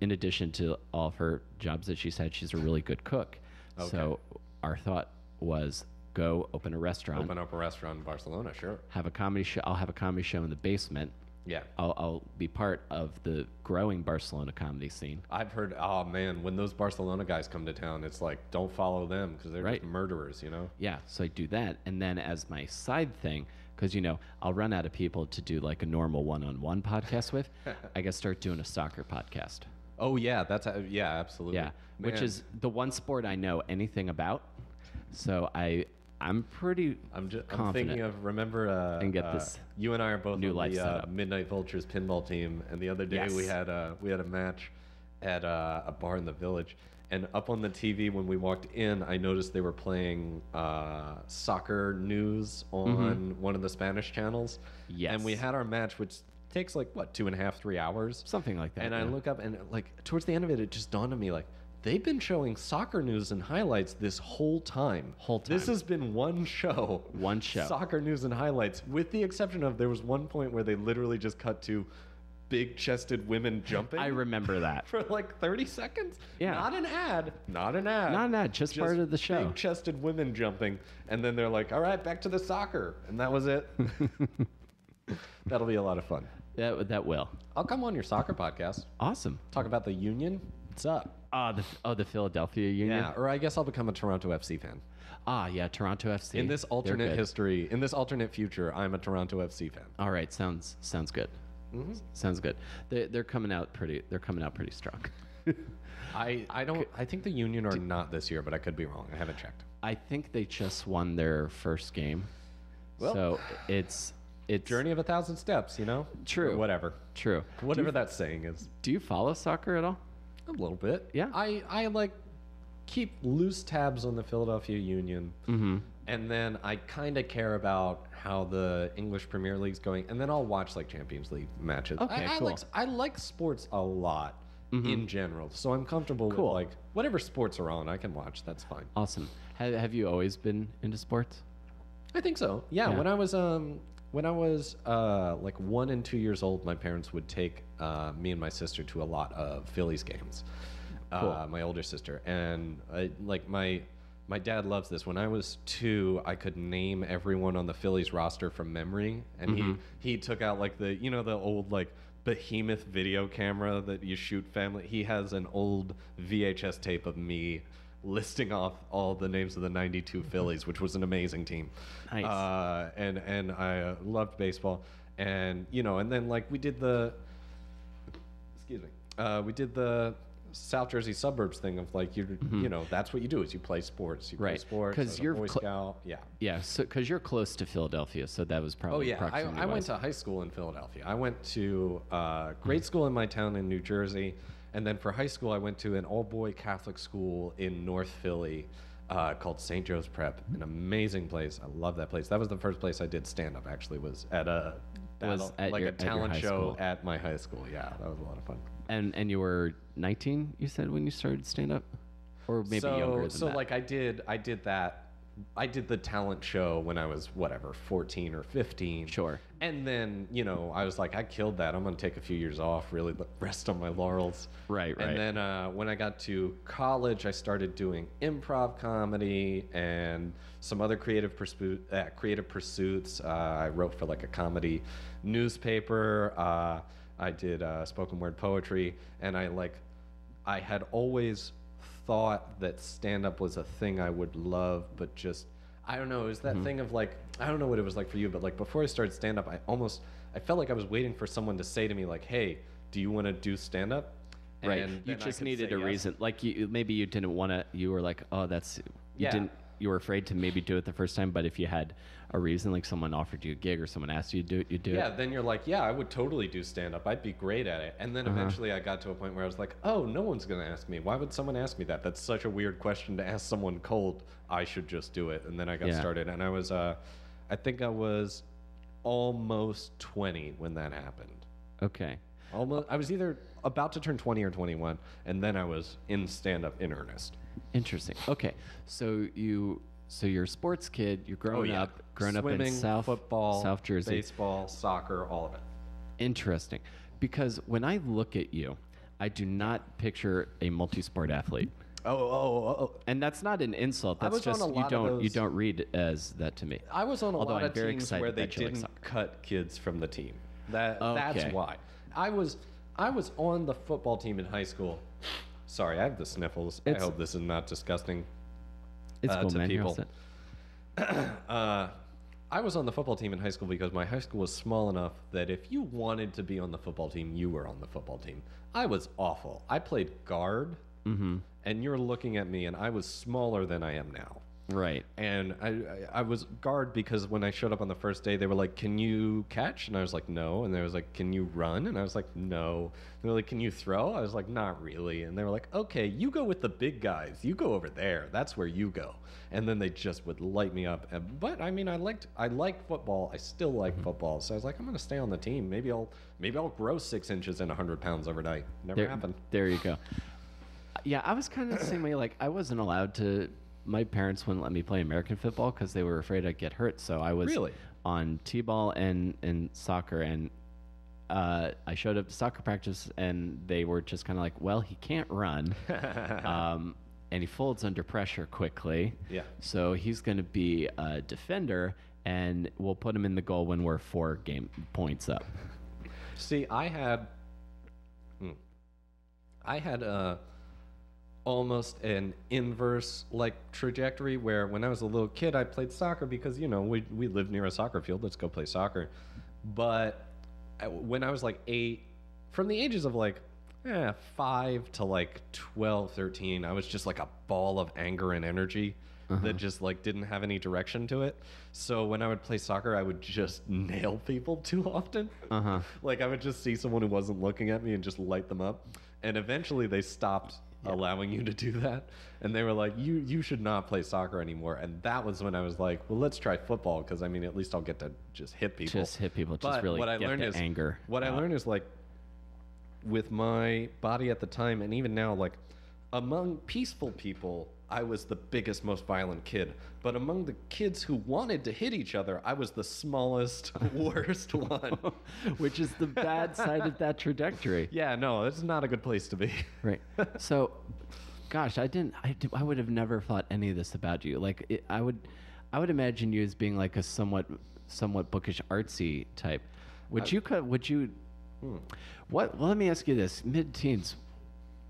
in addition to all of her jobs that she's had, she's a really good cook. Okay. So our thought was go open a restaurant, Open up a restaurant in Barcelona, sure. have a comedy show. I'll have a comedy show in the basement. Yeah. I'll, I'll be part of the growing Barcelona comedy scene. I've heard, oh man, when those Barcelona guys come to town, it's like, don't follow them because they're Right. just murderers, you know? Yeah, so I do that, and then as my side thing, because you know I'll run out of people to do like a normal one-on-one podcast with. I guess start doing a soccer podcast. Oh yeah, that's uh, yeah, absolutely. Yeah, which is the one sport I know anything about. So I I'm pretty I'm just I'm thinking of remember uh, And get uh, this You and I are both new on life the uh. Midnight Vultures pinball team, and the other day we had a we had a match at uh, a bar in the village, and up on the TV when we walked in, I noticed they were playing uh, soccer news on one of the Spanish channels. And we had our match, which takes like what two and a half, three hours. Something like that. And I look up and like towards the end of it, it just dawned on me like they've been showing soccer news and highlights this whole time. Whole time This has been one show. One show. Soccer news and highlights, with the exception of there was one point where they literally just cut to big-chested women jumping. I remember that. for like 30 seconds. Yeah. Not an ad. Not an ad. Not an ad, just part of the show. Big-chested women jumping, and then they're like, "All right, back to the soccer," and that was it. That'll be a lot of fun. That that will. I'll come on your soccer podcast. Awesome. Talk about the Union. What's up? Ah, the oh the Philadelphia Union. Yeah, or I guess I'll become a Toronto FC fan. Ah, yeah, Toronto FC. In this alternate history, in this alternate future, I'm a Toronto FC fan. All right, sounds sounds good. Mm-hmm. Sounds good. They they're coming out pretty. They're coming out pretty strong. I, I don't I think the Union are not this year, but I could be wrong. I haven't checked. I think they just won their first game. Well- so it's it's Journey of a thousand steps, you know? True. Or whatever. True. Whatever that saying is. Do you follow soccer at all? A little bit. Yeah. I, I like keep loose tabs on the Philadelphia Union. Mm-hmm. And then I kind of care about how the English Premier League's going. And then I'll watch like Champions League matches. Okay, I, I like I like sports a lot in general. So I'm comfortable Cool. with like whatever sports are on, I can watch. That's fine. Awesome. Have, have you always been into sports? I think so. Yeah, Yeah. when I was um when I was uh like one and two years old, my parents would take uh, me and my sister to a lot of Phillies games. Uh, my older sister and I, like my my dad loves this. When I was two, I could name everyone on the Phillies roster from memory, and he he took out like the you know the old like behemoth video camera that you shoot family. He has an old VHS tape of me listing off all the names of the 92 Phillies, which was an amazing team. Nice. Uh, and and I uh, loved baseball, and you know, and then like we did the, excuse me, uh, we did the South Jersey suburbs thing of like you you know that's what you do is you play sports, you play Mm-hmm. Right. sports, 'Cause as a you're Boy cl- Scout, yeah. Yeah, so because you're close to Philadelphia, so that was probably Oh yeah, I, I went to high school in Philadelphia. I went to uh, grade school in my town in New Jersey, and then for high school I went to an all-boy Catholic school in North Philly uh, called St. Joe's Prep. An amazing place. I love that place. That was the first place I did stand-up. Actually, was at a Was at like your- a talent show school. at my high school. Yeah, that was a lot of fun. And and you were 19, you said when you started stand up, or maybe so, younger than so that. like I did, I did that. I did the talent show when I was whatever, 14 or 15. Sure. And then, you know, I was like, I killed that. I'm going to take a few years off, really rest on my laurels. Right, right. And then uh, when I got to college, I started doing improv comedy and some other creative pursuit, uh, creative pursuits. Uh, I wrote for like a comedy newspaper. Uh, I did uh, spoken word poetry, and I like, I had always thought that stand up was a thing I would love, but just I don't know. It was that Mm-hmm. thing of like I don't know what it was like for you, but like before I started stand up, I almost I felt like I was waiting for someone to say to me like, "Hey, do you want to do stand up?" right, you just needed a reason. Like you, maybe you didn't want to. You were like, oh, that's you Yeah. didn't. You were afraid to maybe do it the first time, but if you had a reason, like someone offered you a gig or someone asked you to do it, you do Yeah, it. Yeah, then you're like, "Yeah, I would totally do stand up. I'd be great at it." And then Uh-huh. eventually I got to a point where I was like, "Oh, no one's going to ask me. Why would someone ask me that? That's such a weird question to ask someone cold. I should just do it." And then I got Yeah. started and I was uh I think I was almost 20 when that happened. Okay. Almost, I was either about to turn 20 or 21, and then I was in stand up in earnest. Interesting. Okay, so you, so you're a sports kid. You're oh, growing up, growing Oh, Swimming, up in South football, South Jersey. baseball, soccer, all of it. Interesting, because when I look at you, I do not picture a multi-sport athlete, Oh, oh, oh, oh. and that's not an insult. That's just you don't you don't read as that to me. I was on a Although lot I'm of very teams excited where they like didn't soccer. cut kids from the team. That Okay. that's why. I was I was on the football team in high school. Sorry, I have the sniffles. I hope this is not disgusting. It's uh, cool, to man. People. Uh, I was on the football team in high school because my high school was small enough that if you wanted to be on the football team, you were on the football team. I was awful. I played guard, Mm-hmm. and you're looking at me, and I was smaller than I am now. Right. And I, I, was guard because when I showed up on the first day, they were like, "Can you catch?" And I was like, "No." And they was like, "Can you run?" And I was like, "No." They were like, "Can you throw?" I was like, "Not really." And they were like, "Okay, you go with the big guys. You go over there. That's where you go." And then they just would light me up. But I mean, I liked I like football. I still like Mm-hmm. football. So I was like, I'm gonna stay on the team. Maybe I'll maybe I'll grow six inches and hundred pounds overnight. Never There, happened. there you go. Yeah, I was kind of the same way. Like, I wasn't allowed to. My parents wouldn't let me play American football because they were afraid I'd get hurt. So I was Really? on t-ball and and soccer, and uh, I showed up to soccer practice, and they were just kind of like, "Well, he can't run, um, and he folds under pressure quickly. Yeah. So he's going to be a defender, and we'll put him in the goal when we're four game points up." See, I had, hmm. I had a almost an inverse like trajectory where when I was a little kid, I played soccer because you know we we lived near a soccer field. Let's go play soccer. But I- when I was like eight, from the ages of like eh, five to like 12, 13, I was just like a ball of anger and energy that just like didn't have any direction to it. So when I would play soccer, I would just nail people too often. Uh-huh. like I would just see someone who wasn't looking at me and just light them up. And eventually they stopped allowing you to do that. And they were like, "You you should not play soccer anymore." And that was when I was like, "Well, let's try football because I mean, at least I'll get to just hit people." Just hit people, just really what I get learned is anger What I out. learned is like with my body at the time and even now like among peaceful people I was the biggest most violent kid but among the kids who wanted to hit each other I was the smallest worst one which is the bad side of that trajectory. yeah no it's not a good place to be Right. So, gosh, I didn't. I, I would have never thought any of this about you. Like, it, I would, I would imagine you as being like a somewhat, somewhat bookish, artsy type. Would you? co- Would you? Hmm. What? Well, let me ask you this: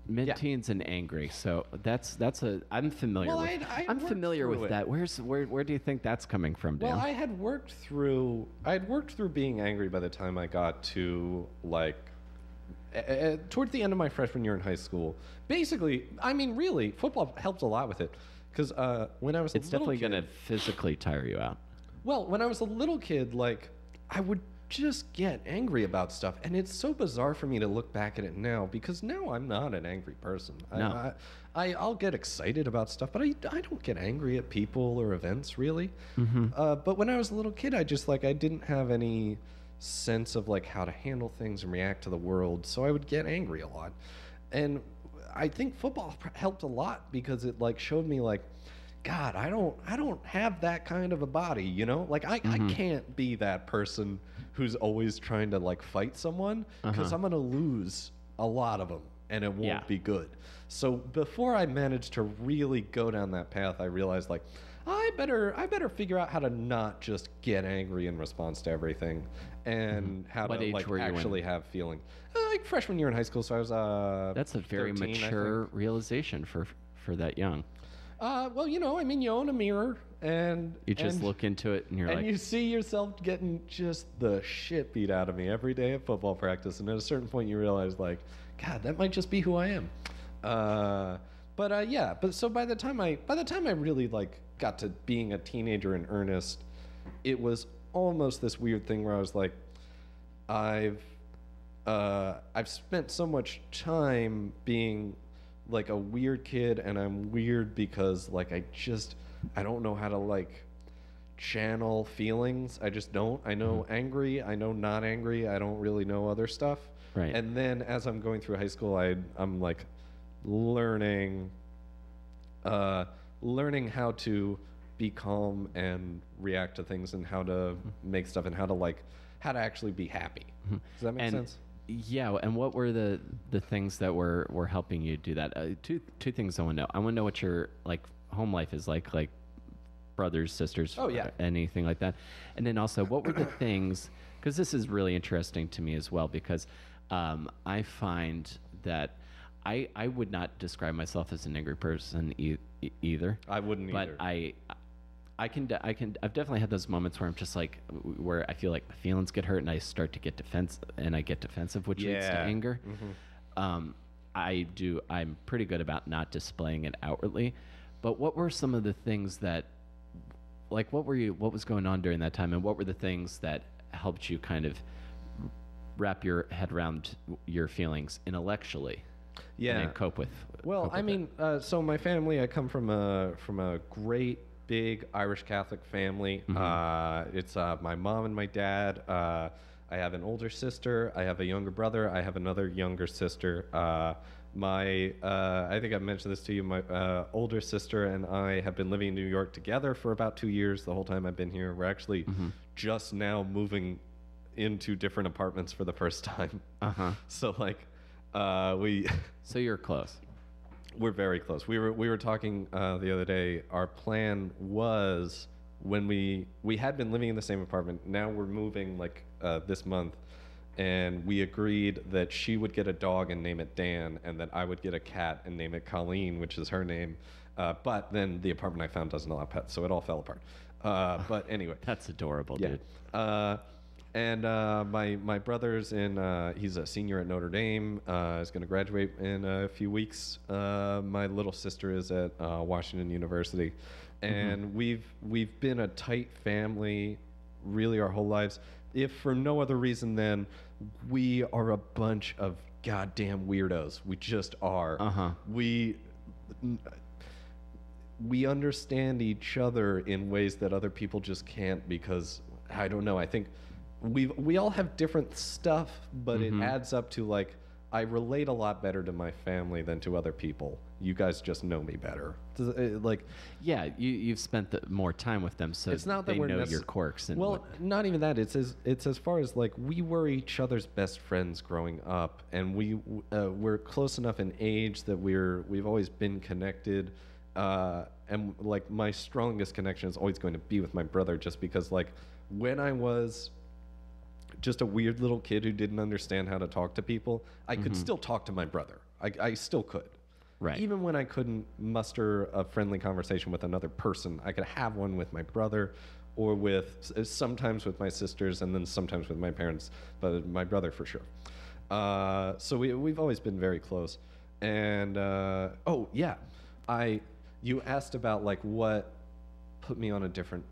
mid-teens, and angry. So that's that's a. I'm familiar Well, with. I'd I'm familiar with it. that. Where's where? Where do you think that's coming from, Dan? Well, I had worked through I had worked through being angry by the time I got to like uh, towards the end of my freshman year in high school. Basically, I mean, really, football helped a lot with it because uh, when I was it's a little definitely going to physically tire you out. well, when I was a little kid, like I would just get angry about stuff, and it's so bizarre for me to look back at it now because now I'm not an angry person. No. I, I, I I'll get excited about stuff, but I, I don't get angry at people or events really. Uh, but when I was a little kid, I just like I didn't have any sense of like how to handle things and react to the world, so I would get angry a lot, and I think football helped a lot because it like showed me like. God, I don't I don't have that kind of a body, you know? Like I, I can't be that person who's always trying to like fight someone because I'm going to lose a lot of them and it won't Yeah. be good. So before I managed to really go down that path, I realized like I better I better figure out how to not just get angry in response to everything and how What to like were you in? actually have feeling. Uh, like freshman year in high school, so I was uh That's a very 13, mature realization for for that young. Uh, well, you know, I mean, you own a mirror, and You just and, look into it and you're and like, you see yourself getting just the shit beat out of me every day at football practice, and at a certain point, you realize, like, God, that might just be who I am. Uh, but uh, yeah, but so by the time I by the time I really like got to being a teenager in earnest, it was almost this weird thing where I was like, I've uh, I've spent so much time being like a weird kid, and I'm weird because like I just I don't know how to like channel feelings. I just don't. I know mm-hmm. angry. I know not angry. I don't really know other stuff. Right. And then as I'm going through high school, I I'm like learning uh, learning how to be calm and react to things and how to mm-hmm. make stuff and how to like how to actually be happy. Mm-hmm. Does that make and sense? Yeah. And what were the the things that were were helping you do that? Uh, two two things I want to know. I want to know what your like home life is like, like brothers, sisters, Oh, yeah. anything like that. And then also, what were the things? Because this is really interesting to me as well. Because um, I find that I I would not describe myself as an angry person e- either. I wouldn't but either. I, I can, de- I can, I've definitely had those moments where I'm just like, where I feel like my feelings get hurt and I start to get defense and I get defensive, which leads to Yeah. anger. Um, I do, I'm pretty good about not displaying it outwardly, But what were some of the things that, like, what were you, what was going on during that time, and what were the things that helped you kind of wrap your head around your feelings intellectually? Yeah. And cope with. Well, cope I mean, uh, so my family, I come from a from a great big Irish Catholic family. Uh, it's uh, my mom and my dad. Uh, I have an older sister. I have a younger brother. I have another younger sister. Uh, my, uh, I think I mentioned this to you. My uh, older sister and I have been living in New York together for about two years. The whole time I've been here, we're actually just now moving into different apartments for the first time. Uh huh. So like, uh, we. So you're close. We're very close. We were we were talking uh, the other day. Our plan was when we we had been living in the same apartment. Now we're moving like uh, this month, and we agreed that she would get a dog and name it Dan, and that I would get a cat and name it Colleen, which is her name. Uh, but then the apartment I found doesn't allow pets, so it all fell apart. Uh, but anyway, That's adorable, yeah. dude. And uh, my my brother's in. Uh, he's a senior at Notre Dame. Uh, is going to graduate in a few weeks. Uh, my little sister is at uh, Washington University, and we've we've been a tight family, really our whole lives. If for no other reason than we are a bunch of goddamn weirdos. We just are. Uh-huh. We we understand each other in ways that other people just can't because I don't know. I think we we all have different stuff, but it adds up to like I relate a lot better to my family than to other people. You guys just know me better. It- Like Yeah, you you've spent the, more time with them, so it's not that they we're know your quirks and well, what- not even that. It's as it's as far as like we were each other's best friends growing up, and we uh, we're close enough in age that we're we've always been connected. Uh, and like my strongest connection is always going to be with my brother, just because like when I was just a weird little kid who didn't understand how to talk to people, I could still talk to my brother. I, I still could. Right. Even when I couldn't muster a friendly conversation with another person, I could have one with my brother or with sometimes with my sisters and then sometimes with my parents, but my brother for sure. Uh, so we, we've always been very close. And uh, oh, yeah. I you asked about like what put me on a different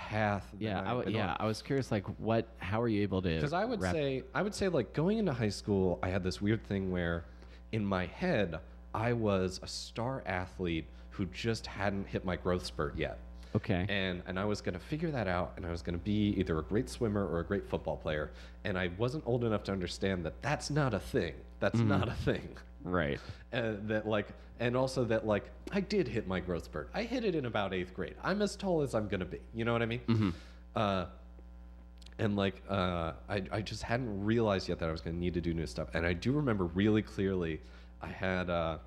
path. yeah, I yeah. on. I was curious, like, what? How are you able to? Because I would wrap- say, I would say, like going into high school, I had this weird thing where, in my head, I was a star athlete who just hadn't hit my growth spurt yet, okay. and and I was gonna figure that out, and I was gonna be either a great swimmer or a great football player, and I wasn't old enough to understand that that's not a thing. That's mm-hmm. not a thing. Right. Uh, that like, and also that like, I did hit my growth spurt. I hit it in about eighth grade. I'm as tall as I'm gonna be. You know what I mean? Uh, and like, uh, I I just hadn't realized yet that I was gonna need to do new stuff. And I do remember really clearly, I had uh,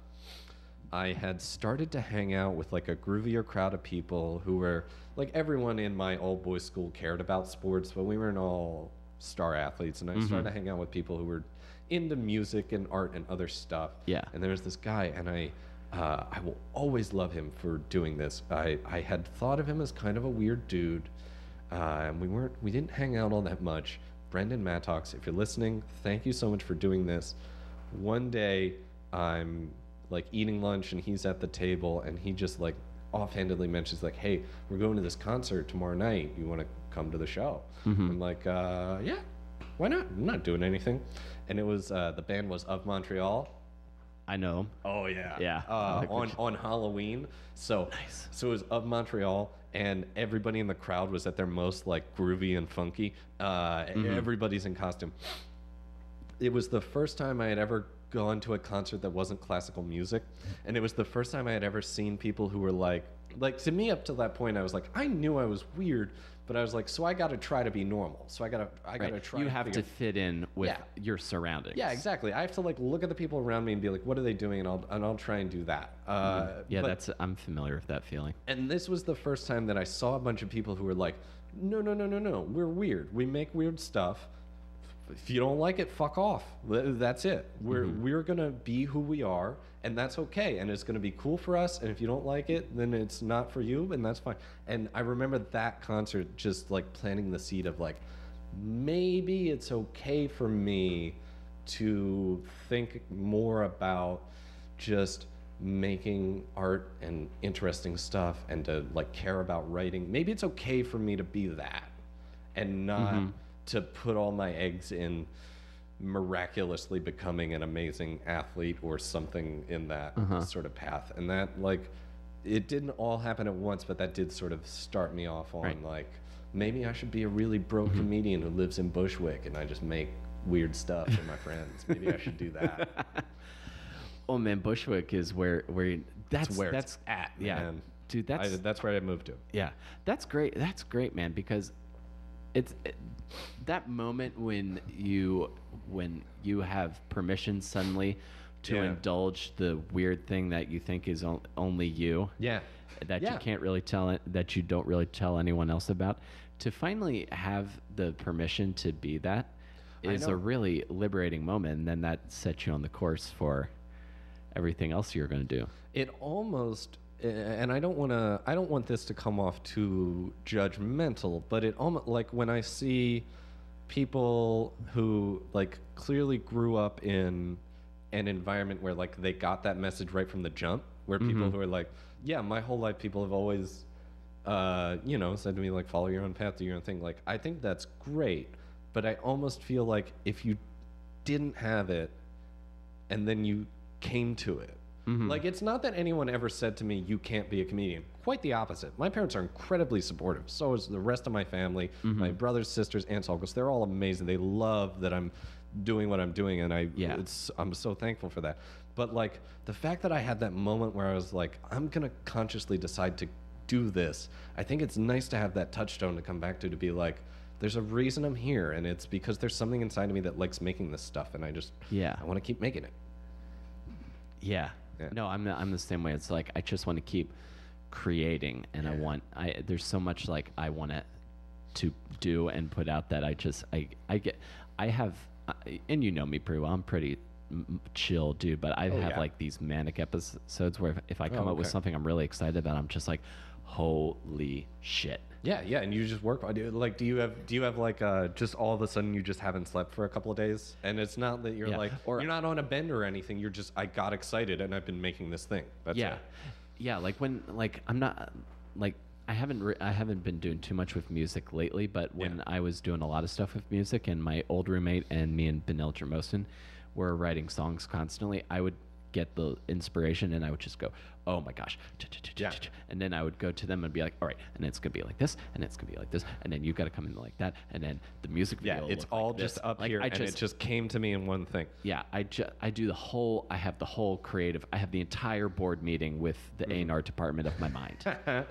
I had started to hang out with like a groovier crowd of people who were like everyone in my old boys school cared about sports, but we weren't all star athletes. And I started to hang out with people who were into music and art and other stuff. Yeah. And there was this guy, and I, uh, I will always love him for doing this. I, I had thought of him as kind of a weird dude, uh, and we weren't, we didn't hang out all that much. Brendan Mattox, if you're listening, thank you so much for doing this. One day, I'm like eating lunch, and he's at the table, and he just like offhandedly mentions like, "Hey, we're going to this concert tomorrow night. You want to come to the show?" I'm like, uh, "Yeah, why not? I'm not doing anything." And it was uh, the band was of Montreal. I know 'em. Oh yeah, Yeah. Uh, Like on on Halloween. So Nice. So it was of Montreal, and everybody in the crowd was at their most like groovy and funky. Uh, Everybody's in costume. It was the first time I had ever gone to a concert that wasn't classical music, and it was the first time I had ever seen people who were like, like to me up to that point, I was like, I knew I was weird, but I was like, so I got to try to be normal. So I gotta, I gotta Right. try. You to have figure- to fit in with Yeah. your surroundings. yeah, exactly. I have to like look at the people around me and be like, what are they doing, and I'll and I'll try and do that. Uh, Yeah, but- that's I'm familiar with that feeling. and this was the first time that I saw a bunch of people who were like, no, no, no, no, no, we're weird. We make weird stuff. If you don't like it, fuck off. That's it. We're we're gonna be who we are, and that's okay. And it's gonna be cool for us. And if you don't like it, then it's not for you, and that's fine. And I remember that concert just like planting the seed of like, maybe it's okay for me to think more about just making art and interesting stuff and to like care about writing, maybe it's okay for me to be that and not mm-hmm. to put all my eggs in miraculously becoming an amazing athlete or something in that uh-huh. sort of path. And that like it didn't all happen at once, but that did sort of start me off on Right. like maybe I should be a really broke mm-hmm. comedian who lives in Bushwick and I just make weird stuff for my friends. Maybe I should do that. Oh man, Bushwick is where where you, that's That's where that's it's at, yeah, man. dude. That's I, that's where I moved to. Yeah, that's great. That's great, man. Because it's it, that moment when you when you have permission suddenly to Yeah. indulge the weird thing that you think is on, only you. Yeah. That Yeah. you can't really tell it. That you don't really tell anyone else about. To finally have the permission to be that is a really liberating moment, and then that sets you on the course for everything else you're going to do. it almost and I don't want to I don't want this to come off too judgmental, but it almost like when I see people who like clearly grew up in an environment where like they got that message right from the jump, where people who are like, yeah, my whole life people have always uh, you know, said to me like follow your own path, do your own thing. Like I think that's great, but I almost feel like if you didn't have it and then you came to it. Like it's not that anyone ever said to me you can't be a comedian. Quite the opposite. My parents are incredibly supportive. So is the rest of my family, mm-hmm. my brothers, sisters, aunts, uncles. They're all amazing. They love that I'm doing what I'm doing and I Yeah. it's I'm so thankful for that. But like the fact that I had that moment where I was like I'm going to consciously decide to do this. I think it's nice to have that touchstone to come back to to be like there's a reason I'm here and it's because there's something inside of me that likes making this stuff and I just Yeah. I want to keep making it. Yeah. Yeah. No, I'm the, I'm the same way. It's like I just want to keep creating, and I want I there's so much like I want to to do and put out that I just I I get I have I- and you know me pretty well. I'm pretty m- chill dude, but I Oh, have yeah. like these manic episodes where if, if I come Oh, up with something I'm really excited about, I'm just like, holy shit. Yeah, yeah, and you just work. it. Like, do you have do you have like uh, just all of a sudden you just haven't slept for a couple of days, and it's not that you're Yeah, like or- you're not on a bend or anything. You're just I got excited and I've been making this thing. That's yeah it. Yeah like when like i'm not like i haven't re- i haven't been doing too much with music lately but when Yeah. i was doing a lot of stuff with music and my old roommate and me and benil Jermosin were writing songs constantly i would get the inspiration and i would just go oh my gosh Yeah. and then i would go to them and be like all right and it's gonna be like this and it's gonna be like this and then you've gotta come in like that and then the music video Yeah, it's all like just this. up Like, here, I and just it just came to me in one thing. yeah, I ju- I do the whole. I have the whole creative. I have the entire board meeting with the Mm-hmm. A&R department of my mind.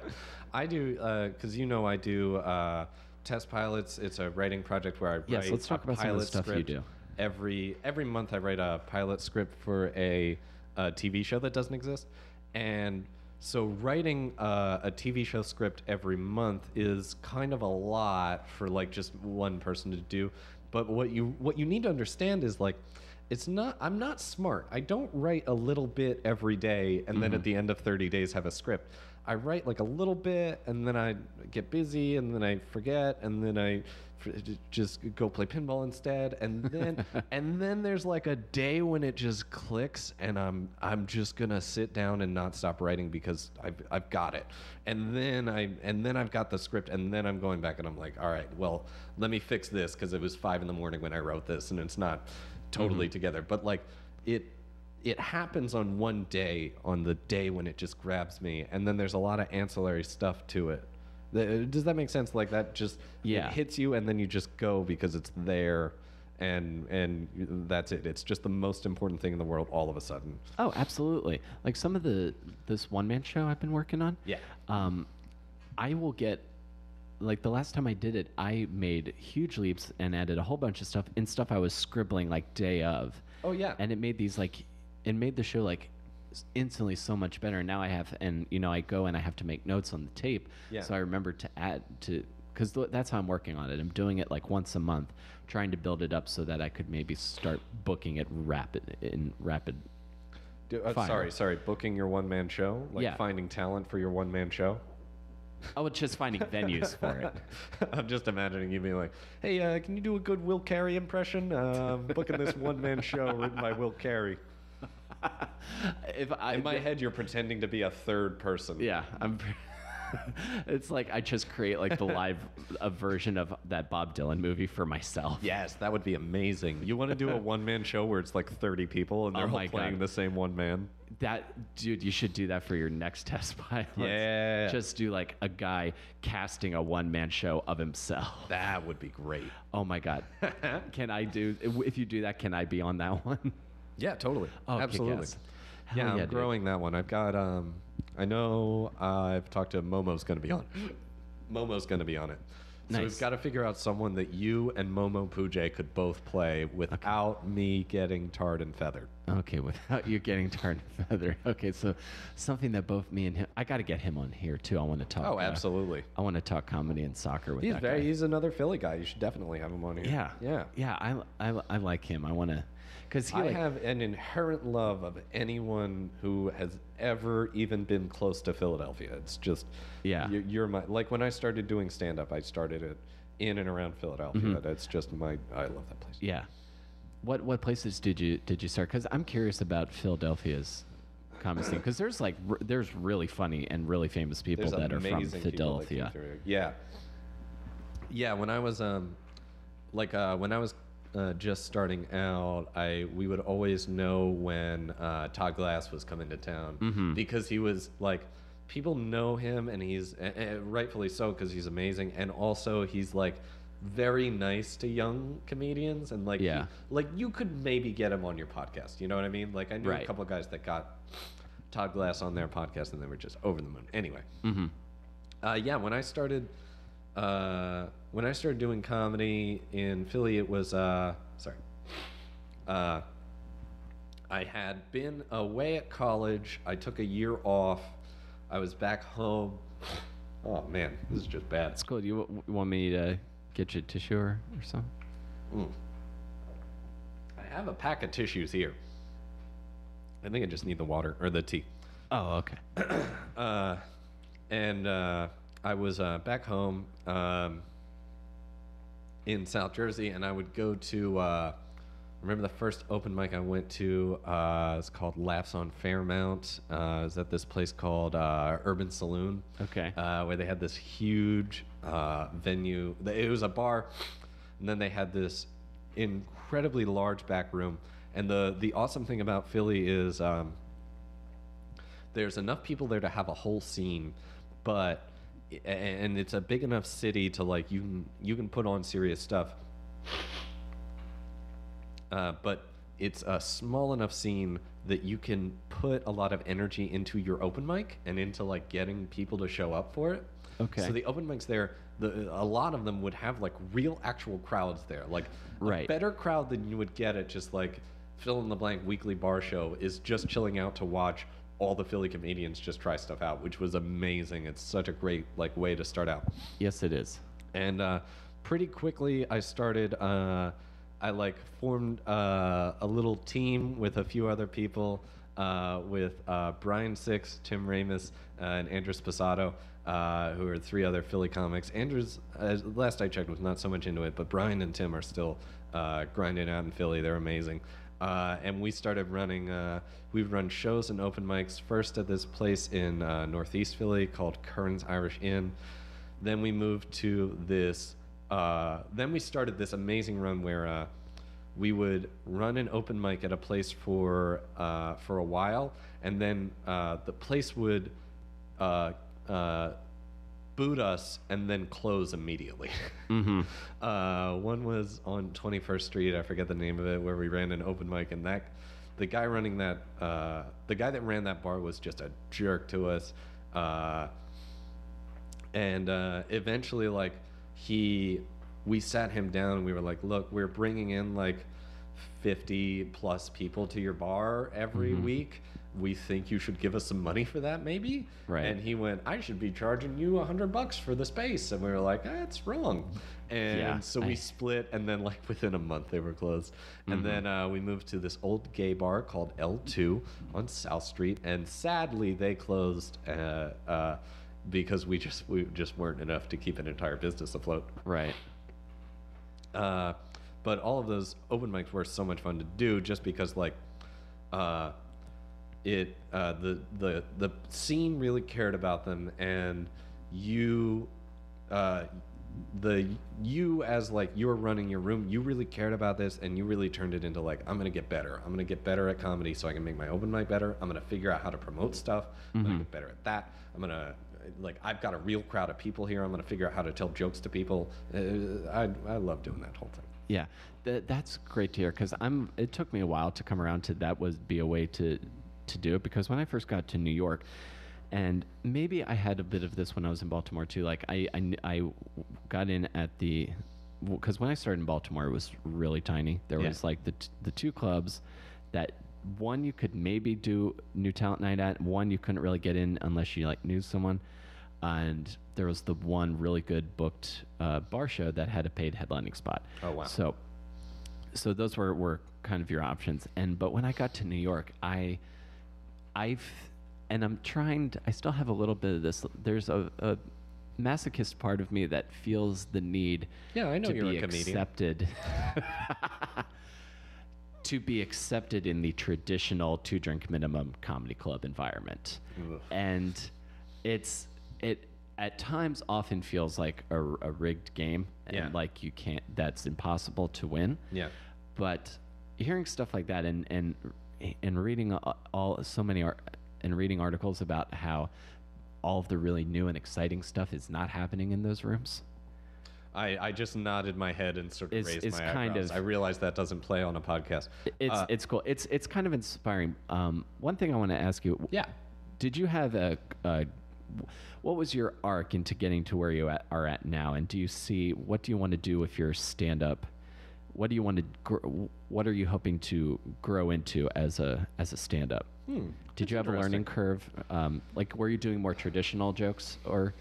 I do because you know I do uh, test pilots. It's a writing project where I Yes, write let's talk a about some of the pilot stuff you do. Every every month I write a pilot script for a, a TV show that doesn't exist, and so writing uh, a TV show script every month is kind of a lot for like just one person to do. But what you what you need to understand is like it's not i'm not smart. I don't write a little bit every day and then at the end of 30 days have a script. I write like a little bit and then i get busy and then i forget and then i just go play pinball instead and then and then there's like a day when it just clicks and i'm i'm just gonna sit down and not stop writing because i've, I've got it. And then i and then i've got the script and then i'm going back and i'm like all right well let me fix this because it was five in the morning when i wrote this and it's not totally mm-hmm. together. But like it it happens on one day on the day when it just grabs me and then there's a lot of ancillary stuff to it The- does that make sense like that just Yeah. it hits you and then you just go because it's there and and that's it it's just the most important thing in the world all of a sudden oh, absolutely. Like some of the this one man show I've been working on. Yeah. Um, I will get like the last time I did it, I made huge leaps and added a whole bunch of stuff and stuff I was scribbling like day of. Oh, yeah. And it made these like it made the show like instantly so much better. And Now I have and you know I go and I have to make notes on the tape. Yeah. So I remember to add to because that's how I'm working on it. I'm doing it like once a month, trying to build it up so that I could maybe start booking it rapid in rapid. Do- uh, sorry sorry booking your one-man show like Yeah. finding talent for your one-man show Oh, it's just finding venues for it. I'm just imagining you being like, "Hey, uh, can you do a good Will Carey impression? Uh, I'm booking this one-man show written by Will Carey." If I In my head, you're pretending to be a third person. yeah, I'm. it's like I just create like the live a version of that Bob Dylan movie for myself. Yes, that would be amazing. You want to do a one man show where it's like 30 people and they're Oh all playing God. the same one man? That dude, you should do that for your next test pilot. Yeah. Just do like a guy casting a one man show of himself. That would be great. Oh my god. can I do if you do that, can I be on that one? Yeah, totally. Oh, Absolutely. Yeah, I'm yeah, dude. growing that one. I've got, um, I know I've talked to Momo's going to be on. Momo's going to be on it. So Nice. we've got to figure out someone that you and Momo Pujay could both play without me getting tarred and feathered. Okay, without you getting tarred and feathered. Okay, so something that both me and him I gotta get him on here too. I wanna talk Oh, uh, absolutely. I wanna talk comedy and soccer with He's that very, guy. he's another Philly guy. You should definitely have him on here. Yeah. Yeah. Yeah, I, I, I like him. I wanna because he I like, have an inherent love of anyone who has ever even been close to Philadelphia. It's just, Yeah. you- you're my like when I started doing stand up, I started it in and around Philadelphia. Mm-hmm. That's just my I love that place. Yeah. What what places did you did you start? Because I'm curious about Philadelphia's comedy scene. Because there's like r- there's really funny and really famous people There's that are from amazing people that came Philadelphia. Yeah. Yeah, when I was um like uh when I was uh, just starting out, I we would always know when uh, Todd Glass was coming to town Mm-hmm. because he was like people know him and he's rightfully so because he's amazing and also he's like very nice to young comedians and like he- Yeah. like you could maybe get him on your podcast. You know what I mean? Like I knew Right. a couple of guys that got Todd Glass on their podcast and they were just over the moon. Anyway. Mm-hmm. Uh, yeah, when I started, uh, when I started doing comedy in Philly, it was uh, sorry. Uh, I had been away at college. I took a year off. I was back home. Oh man, this is just bad. It's cool. Do you, w- want me to get you a tissue or, or something? Mm. I have a pack of tissues here. I think I just need the water or the tea. Oh, okay. uh, and uh, I was uh, back home um, in South Jersey, and I would go to. Uh, remember the first open mic I went to? Uh, it's called Laughs on Fairmount. Uh, it was at this place called uh, Urban Saloon. Okay. Uh, where they had this huge uh, venue. It was a bar, and then they had this incredibly large back room. And the the awesome thing about Philly is. Um, there's enough people there to have a whole scene, but and it's a big enough city to like you can you can put on serious stuff. Uh, but it's a small enough scene that you can put a lot of energy into your open mic and into like getting people to show up for it. Okay. So the open mics there, the a lot of them would have like real actual crowds there, like a Right. better crowd than you would get at just like fill in the blank weekly bar show is just chilling out to watch all the Philly comedians just try stuff out, which was amazing. It's such a great like way to start out. Yes, it is. And uh, pretty quickly, I started. Uh, I like formed uh, a little team with a few other people, uh, with uh, Brian Six, Tim Ramus, uh, and Andrew Spasato, uh, who are three other Philly comics. Andrew's, as last I checked, was not so much into it, but Brian and Tim are still uh, grinding out in Philly. They're amazing. Uh, and we started running. Uh, we've run shows and open mics first at this place in uh, Northeast Philly called Kern's Irish Inn. Then we moved to this. Uh, then we started this amazing run where uh, we would run an open mic at a place for uh, for a while, and then the place would boot us and then close immediately. Mm-hmm. Uh, one was on 21st Street. I forget the name of it, where we ran an open mic, and that the guy running that uh, the guy that ran that bar was just a jerk to us. Uh, and uh, eventually, like he, we sat him down and we were like, "Look, we're bringing in like 50 plus people to your bar every week." We think you should give us some money for that, maybe. Right. And he went, I should be charging you a hundred bucks for the space. And we were like, that's wrong. And Yeah, so we I- split, and then like within a month they were closed. And then uh, we moved to this old gay bar called L2 on South Street, and sadly they closed uh, uh, because we just we just weren't enough to keep an entire business afloat. Right. Uh, but all of those open mics were so much fun to do, just because like. Uh, it uh, the the the scene really cared about them, and you. Uh, the you as like you're running your room you really cared about this and you really turned it into like i'm gonna get better. I'm gonna get better at comedy so i can make my open mic better. I'm gonna figure out how to promote stuff. I'm gonna get better at that. I'm gonna like i've got a real crowd of people here. I'm gonna figure out how to tell jokes to people. Uh, i i love doing that whole thing. Yeah, Th- that's great to hear because I'm. It took me a while to come around to that was be a way to to do it because when I first got to New York, and maybe I had a bit of this when I was in Baltimore too. Like I I, I got in at the because when I started in Baltimore, it was really tiny. There Yeah. was like the t- the two clubs that one you could maybe do new talent night at. One you couldn't really get in unless you like knew someone. And there was the one really good booked uh, bar show that had a paid headlining spot. Oh, wow. So, so those were, were kind of your options. And but when I got to New York, I, I've, and I'm trying. To, I still have a little bit of this. There's a, a masochist part of me that feels the need. Yeah, I know to you're be a comedian. accepted. to be accepted in the traditional two drink minimum comedy club environment. Ugh. And it's it at times often feels like a, a rigged game and Yeah. like you can't that's impossible to win. yeah But hearing stuff like that and and and reading all, so many art and reading articles about how all of the really new and exciting stuff is not happening in those rooms. I, I just nodded my head and sort of It's- raised it's my kind eyebrows. of- I realize that doesn't play on a podcast. It's Uh, it's cool. It's it's kind of inspiring. Um, one thing I want to ask you. Yeah. Did you have a, a what was your arc into getting to where you at, are at now? And do you see what do you want to do with your stand up? What do you want to gr- what are you hoping to grow into as a as a stand up? Hmm, Did you have a learning curve? Um, like were you doing more traditional jokes or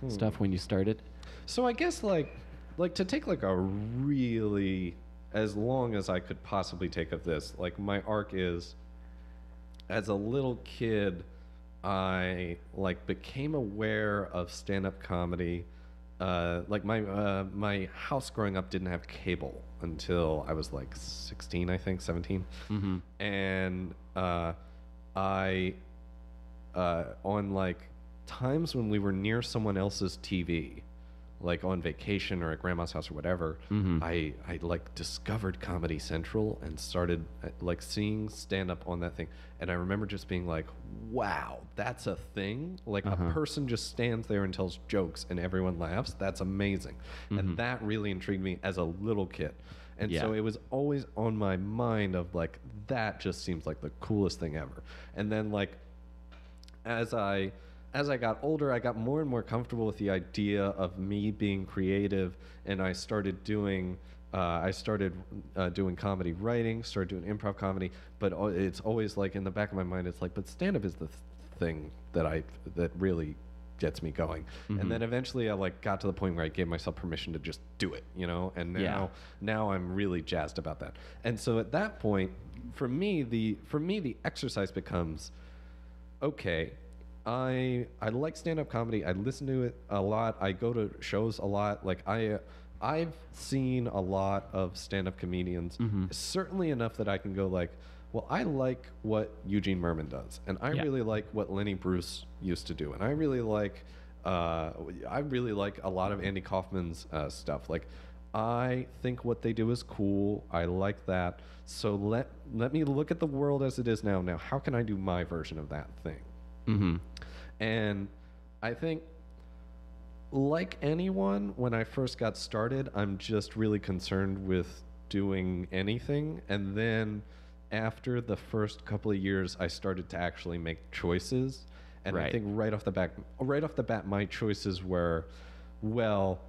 Hmm. stuff when you started? So I guess like like to take like a really as long as I could possibly take of this, like my arc is as a little kid I like became aware of stand-up comedy. Uh, like my uh, my house growing up didn't have cable until I was like 16, I think, 17. Mm-hmm. and uh, I uh, on like times when we were near someone else's TV, like on vacation or at grandma's house or whatever, Mhm. I I like discovered Comedy Central and started uh, like seeing stand up on that thing, and I remember just being like, "Wow, that's a thing! Like Uh-huh. a person just stands there and tells jokes and everyone laughs. That's amazing." And that really intrigued me as a little kid. And so it was always on my mind of like that just seems like the coolest thing ever. And then like as I as I got older, I got more and more comfortable with the idea of me being creative, and I started doing. Uh, I started uh, doing comedy writing, started doing improv comedy, but it's always like in the back of my mind, it's like, but stand up is the th- thing that I that really gets me going. And then eventually, I like got to the point where I gave myself permission to just do it, you know. And now, Yeah. now I'm really jazzed about that. And so at that point, for me, the for me the exercise becomes okay i i like stand-up comedy i listen to it a lot i go to shows a lot like i i've seen a lot of stand-up comedians certainly enough that i can go like well i like what eugene mirman does and i Yeah. really like what lenny bruce used to do and i really like uh, i really like a lot of andy kaufman's uh, stuff like I think what they do is cool. I like that. So let let me look at the world as it is now. Now, how can I do my version of that thing? Mm-hmm. And I think, like anyone, when I first got started, I'm just really concerned with doing anything. And then after the first couple of years, I started to actually make choices. And I think right off the bat, right off the bat, my choices were, well,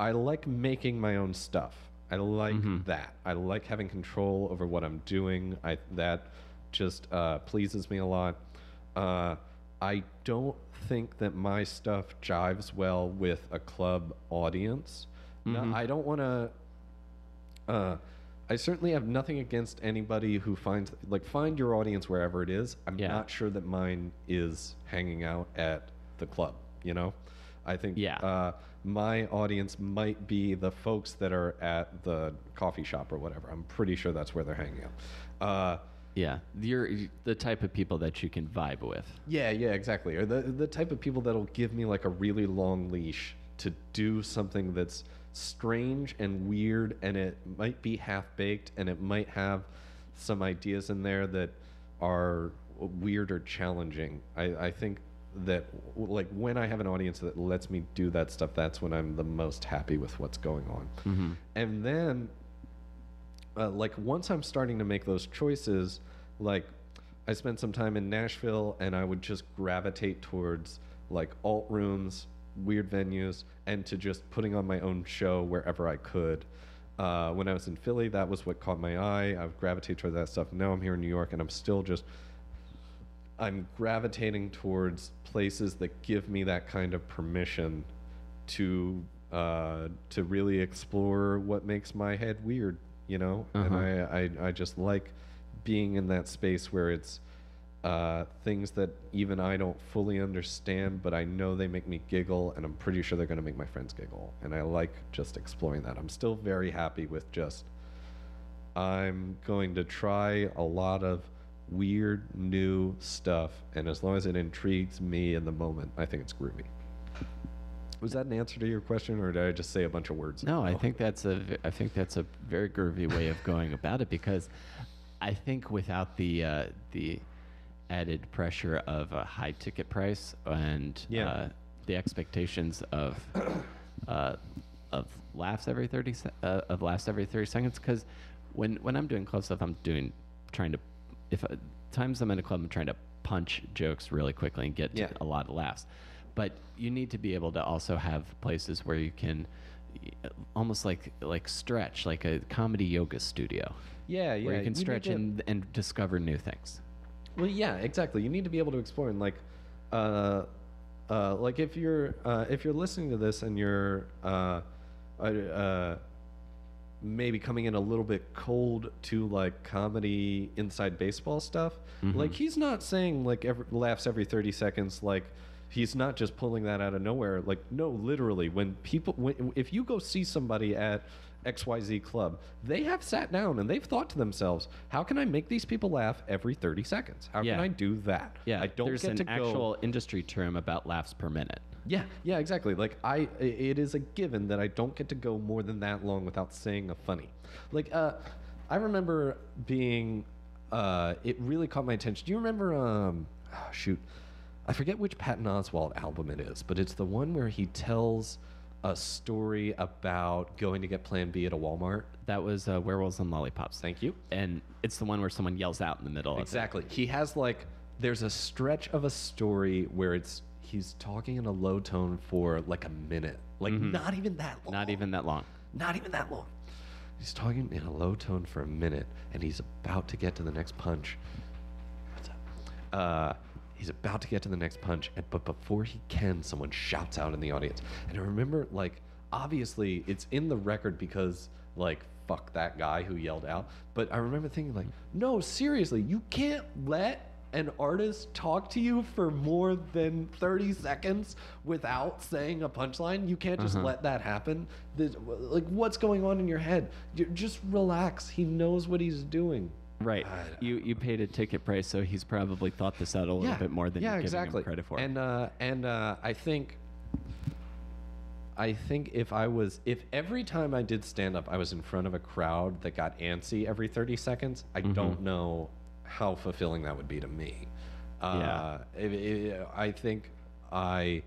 I like making my own stuff. I like that. I like having control over what I'm doing. I that just uh, pleases me a lot. Uh, I don't think that my stuff jives well with a club audience. No, I don't want to. Uh, I certainly have nothing against anybody who finds like find your audience wherever it is. I'm Yeah. not sure that mine is hanging out at the club. You know, I think Yeah. uh, my audience might be the folks that are at the coffee shop or whatever. I'm pretty sure that's where they're hanging out. Uh, Yeah, you're the type of people that you can vibe with. Yeah, yeah, exactly. Or the the type of people that'll give me like a really long leash to do something that's strange and weird and it might be half baked and it might have some ideas in there that are weird or challenging. I, I think that like when I have an audience that lets me do that stuff, that's when I'm the most happy with what's going on. Mm-hmm. And then uh, like once I'm starting to make those choices, like I spent some time in Nashville and I would just gravitate towards like alt rooms, weird venues, and to just putting on my own show wherever I could. Uh, when I was in Philly, that was what caught my eye. I would gravitate toward that stuff. Now I'm here in New York and I'm still just I'm gravitating towards places that give me that kind of permission to uh, to really explore what makes my head weird, you know. And Uh-huh. I, I I just like being in that space where it's uh, things that even I don't fully understand, but I know they make me giggle, and I'm pretty sure they're going to make my friends giggle. And I like just exploring that. I'm still very happy with just I'm going to try a lot of weird new stuff, and as long as it intrigues me in the moment, I think it's groovy. Was that an answer to your question, or did I just say a bunch of words? No, I think that's a I think that's a very groovy way of going about it because I think without the uh, the added pressure of a high ticket price and Yeah. uh, the expectations of uh, of laughs every thirty se- uh, of laughs every thirty seconds because when when I'm doing club stuff, I'm doing trying to if uh, times I'm in a club, I'm trying to punch jokes really quickly and get Yeah. a lot of laughs. But you need to be able to also have places where you can almost like like stretch, like a comedy yoga studio, Yeah, yeah. where you can stretch to- and and discover new things. Well, yeah, exactly. You need to be able to explore and like, uh, uh, like if you're uh, if you're listening to this and you're uh, uh, uh, maybe coming in a little bit cold to like comedy inside baseball stuff, like he's not saying like every, laughs every thirty seconds, like. He's not just pulling that out of nowhere. Like, no, literally, when people, when, if you go see somebody at XYZ Club, they have sat down and they've thought to themselves, how can I make these people laugh every 30 seconds? How Yeah. can I do that? Yeah, I don't there's get an to go. actual industry term about laughs per minute. Yeah, yeah, exactly. Like I, i- it is a given that I don't get to go more than that long without saying a funny. Like, uh, I remember being, uh, it really caught my attention. Do you remember? Um, oh, shoot, I forget which Patton Oswalt album it is, but it's the one where he tells a story about going to get Plan B at a Walmart. That was uh, Werewolves and Lollipops. Thank you. And it's the one where someone yells out in the middle. Exactly. He has like there's a stretch of a story where it's he's talking in a low tone for like a minute. Like not even that long. Not even that long. not even that long. He's talking in a low tone for a minute and he's about to get to the next punch. What's up? Uh he's about to get to the next punch and but before he can someone shouts out in the audience. And I remember like obviously it's in the record because like fuck that guy who yelled out, but I remember thinking like no, seriously, you can't let an artist talk to you for more than 30 seconds without saying a punchline. You can't just uh-huh. let that happen. This- like, what's going on in your head? You- Just relax. He knows what he's doing. Right. You you paid a ticket price, so he's probably thought this out a little bit more than yeah, you're giving exactly. him credit for. And uh, and uh, I think, I think if I was, if every time I did stand up, I was in front of a crowd that got antsy every thirty seconds, I Mm-hmm. don't know how fulfilling that would be to me. Uh, it- it- I think I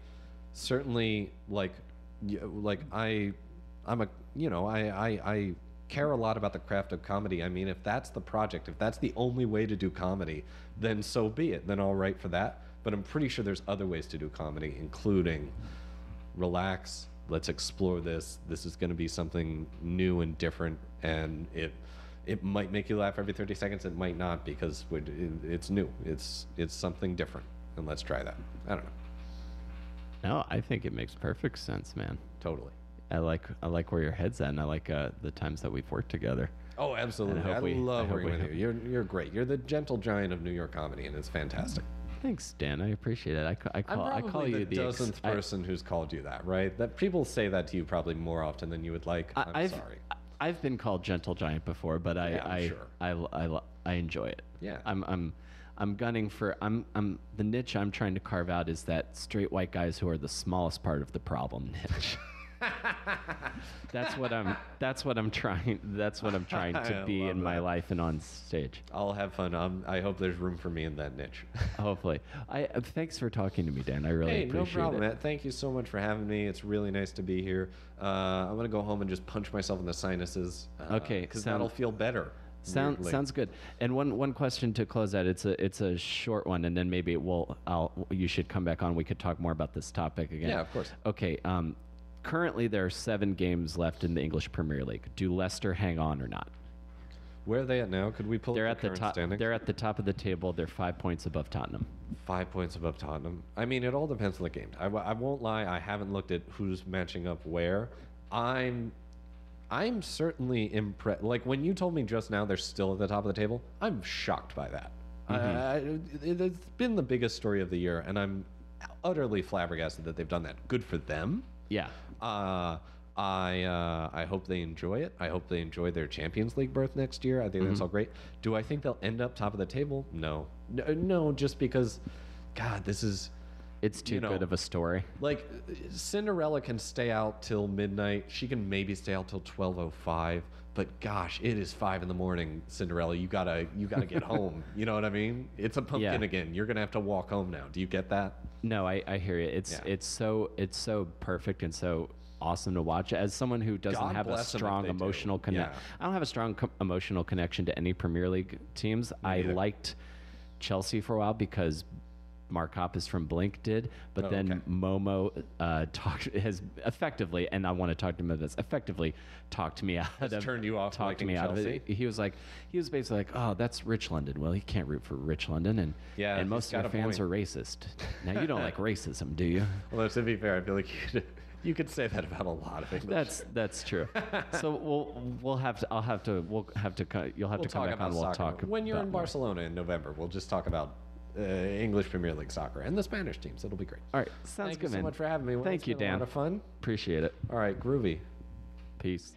certainly like, y- like I, I'm a, you know, I, I, I care a lot about the craft of comedy. I mean, if that's the project, if that's the only way to do comedy, then so be it. Then I'll write for that. But I'm pretty sure there's other ways to do comedy, including relax, let's explore this. This is going to be something new and different, and it it might make you laugh every 30 seconds. It might not because it's new. It's it's something different, and let's try that. I don't know. no, I think it makes perfect sense, man. Totally. I like I like where your head's at, and I like uh, the times that we've worked together. Oh, absolutely. hope I, we- love hope working with you. You're you're great. You're the gentle giant of New York comedy, and it's fantastic. Thanks, Dan. I appreciate it. I, ca- I call I call the you the ex- dozenth I- person who's called you that, right? That people say that to you probably more often than you would like. I, I'm I've, sorry. I've been called gentle giant before, but I Yeah, I, sure. I, I, I enjoy it. Yeah. I'm I'm I'm gunning for I'm I'm the niche I'm trying to carve out is that straight white guys who are the smallest part of the problem niche. that's what I'm that's what I'm trying that's what I'm trying to I be love in my that. life and on stage. I'll have fun. Um, I hope there's room for me in that niche. Hopefully. I uh, thanks for talking to me, Dan. I really hey, no appreciate problem, it. Matt. Thank you so much for having me. It's really nice to be here. Uh, I'm gonna go home and just punch myself in the sinuses. Uh, Okay, because that'll feel better. Sound, weirdly. sounds good. And one, one question to close out. It's a it's a short one, and then maybe we'll I'll you should come back on. We could talk more about this topic again. Yeah, of course. Okay. Um, currently there are seven games left in the English Premier League. Do Leicester hang on or not? Where are they at now? Could we pull They're up at the top. standings? They're at the top of the table. They're five points above Tottenham. Five points above Tottenham. I mean, it all depends on the game. I, I won't lie. I haven't looked at who's matching up where. I'm, I'm certainly impressed. Like when you told me just now they're still at the top of the table, I'm shocked by that. Mm-hmm. I, I, it, it's been the biggest story of the year, and I'm utterly flabbergasted that they've done that. Good for them. Yeah. Uh, I uh, I hope they enjoy it. I hope they enjoy their Champions League berth next year. I think that's all great. Do I think they'll end up top of the table? No, no, no just because, God, this is It's too You know, good of a story. like Cinderella can stay out till midnight. She can maybe stay out till twelve oh five. But gosh, it is five in the morning, Cinderella. You gotta you gotta get home. You know what I mean? It's a pumpkin Yeah. again. You're gonna have to walk home now. Do you get that? No, I, I hear you. It's Yeah. it's so it's so perfect and so awesome to watch. As someone who doesn't God have a bless 'em if strong emotional connection, Yeah. I don't have a strong emotional connection to any Premier League teams. I neither. liked Chelsea for a while because Mark Hoppus from Blink did, but Oh, then okay. Momo uh, talked has effectively, and I want to talk to him about this. Effectively, talked me out Has of turned you off Talked me out of it. He was like, he was basically like, oh, that's Rich London. Well, he can't root for Rich London, and Yeah, and most of your fans point. are racist. Now you don't like racism, do you? Well, to be fair, I feel like you could, you could say that about a lot of English. That's that's true. so we'll we'll have to I'll have to we'll have to you'll have we'll to come talk back about on. We'll soccer. talk when you're in more. Barcelona in November. We'll just talk about uh, English Premier League soccer and the Spanish teams. It'll be great. All right, sounds Thank good, you so man. much for having me. Will. Thank you, been A Dan. lot of fun. Appreciate it. All right, groovy. Peace.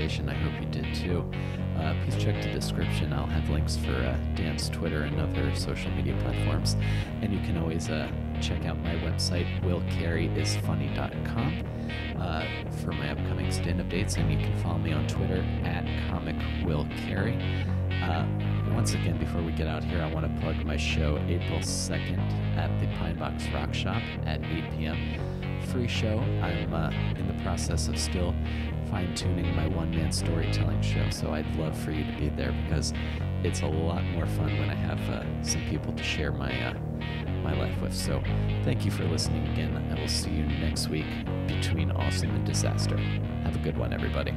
Conversation. I hope you did too. Uh, please check the description. I'll have links for uh, Dan's Twitter and other social media platforms. And you can always uh, check out my website, willcareyisfunny.com, uh, for my upcoming stand-up dates. And you can follow me on Twitter at comicwillcarey. Uh, once again, before we get out here, I want to plug my show April 2nd at the Pine Box Rock Shop at 8 p.m free show. I'm uh, in the process of still fine tuning my one man storytelling show, so I'd love for you to be there because it's a lot more fun when I have uh, some people to share my uh, my life with. So thank you for listening again. I will see you next week between awesome and disaster. Have a good one, everybody.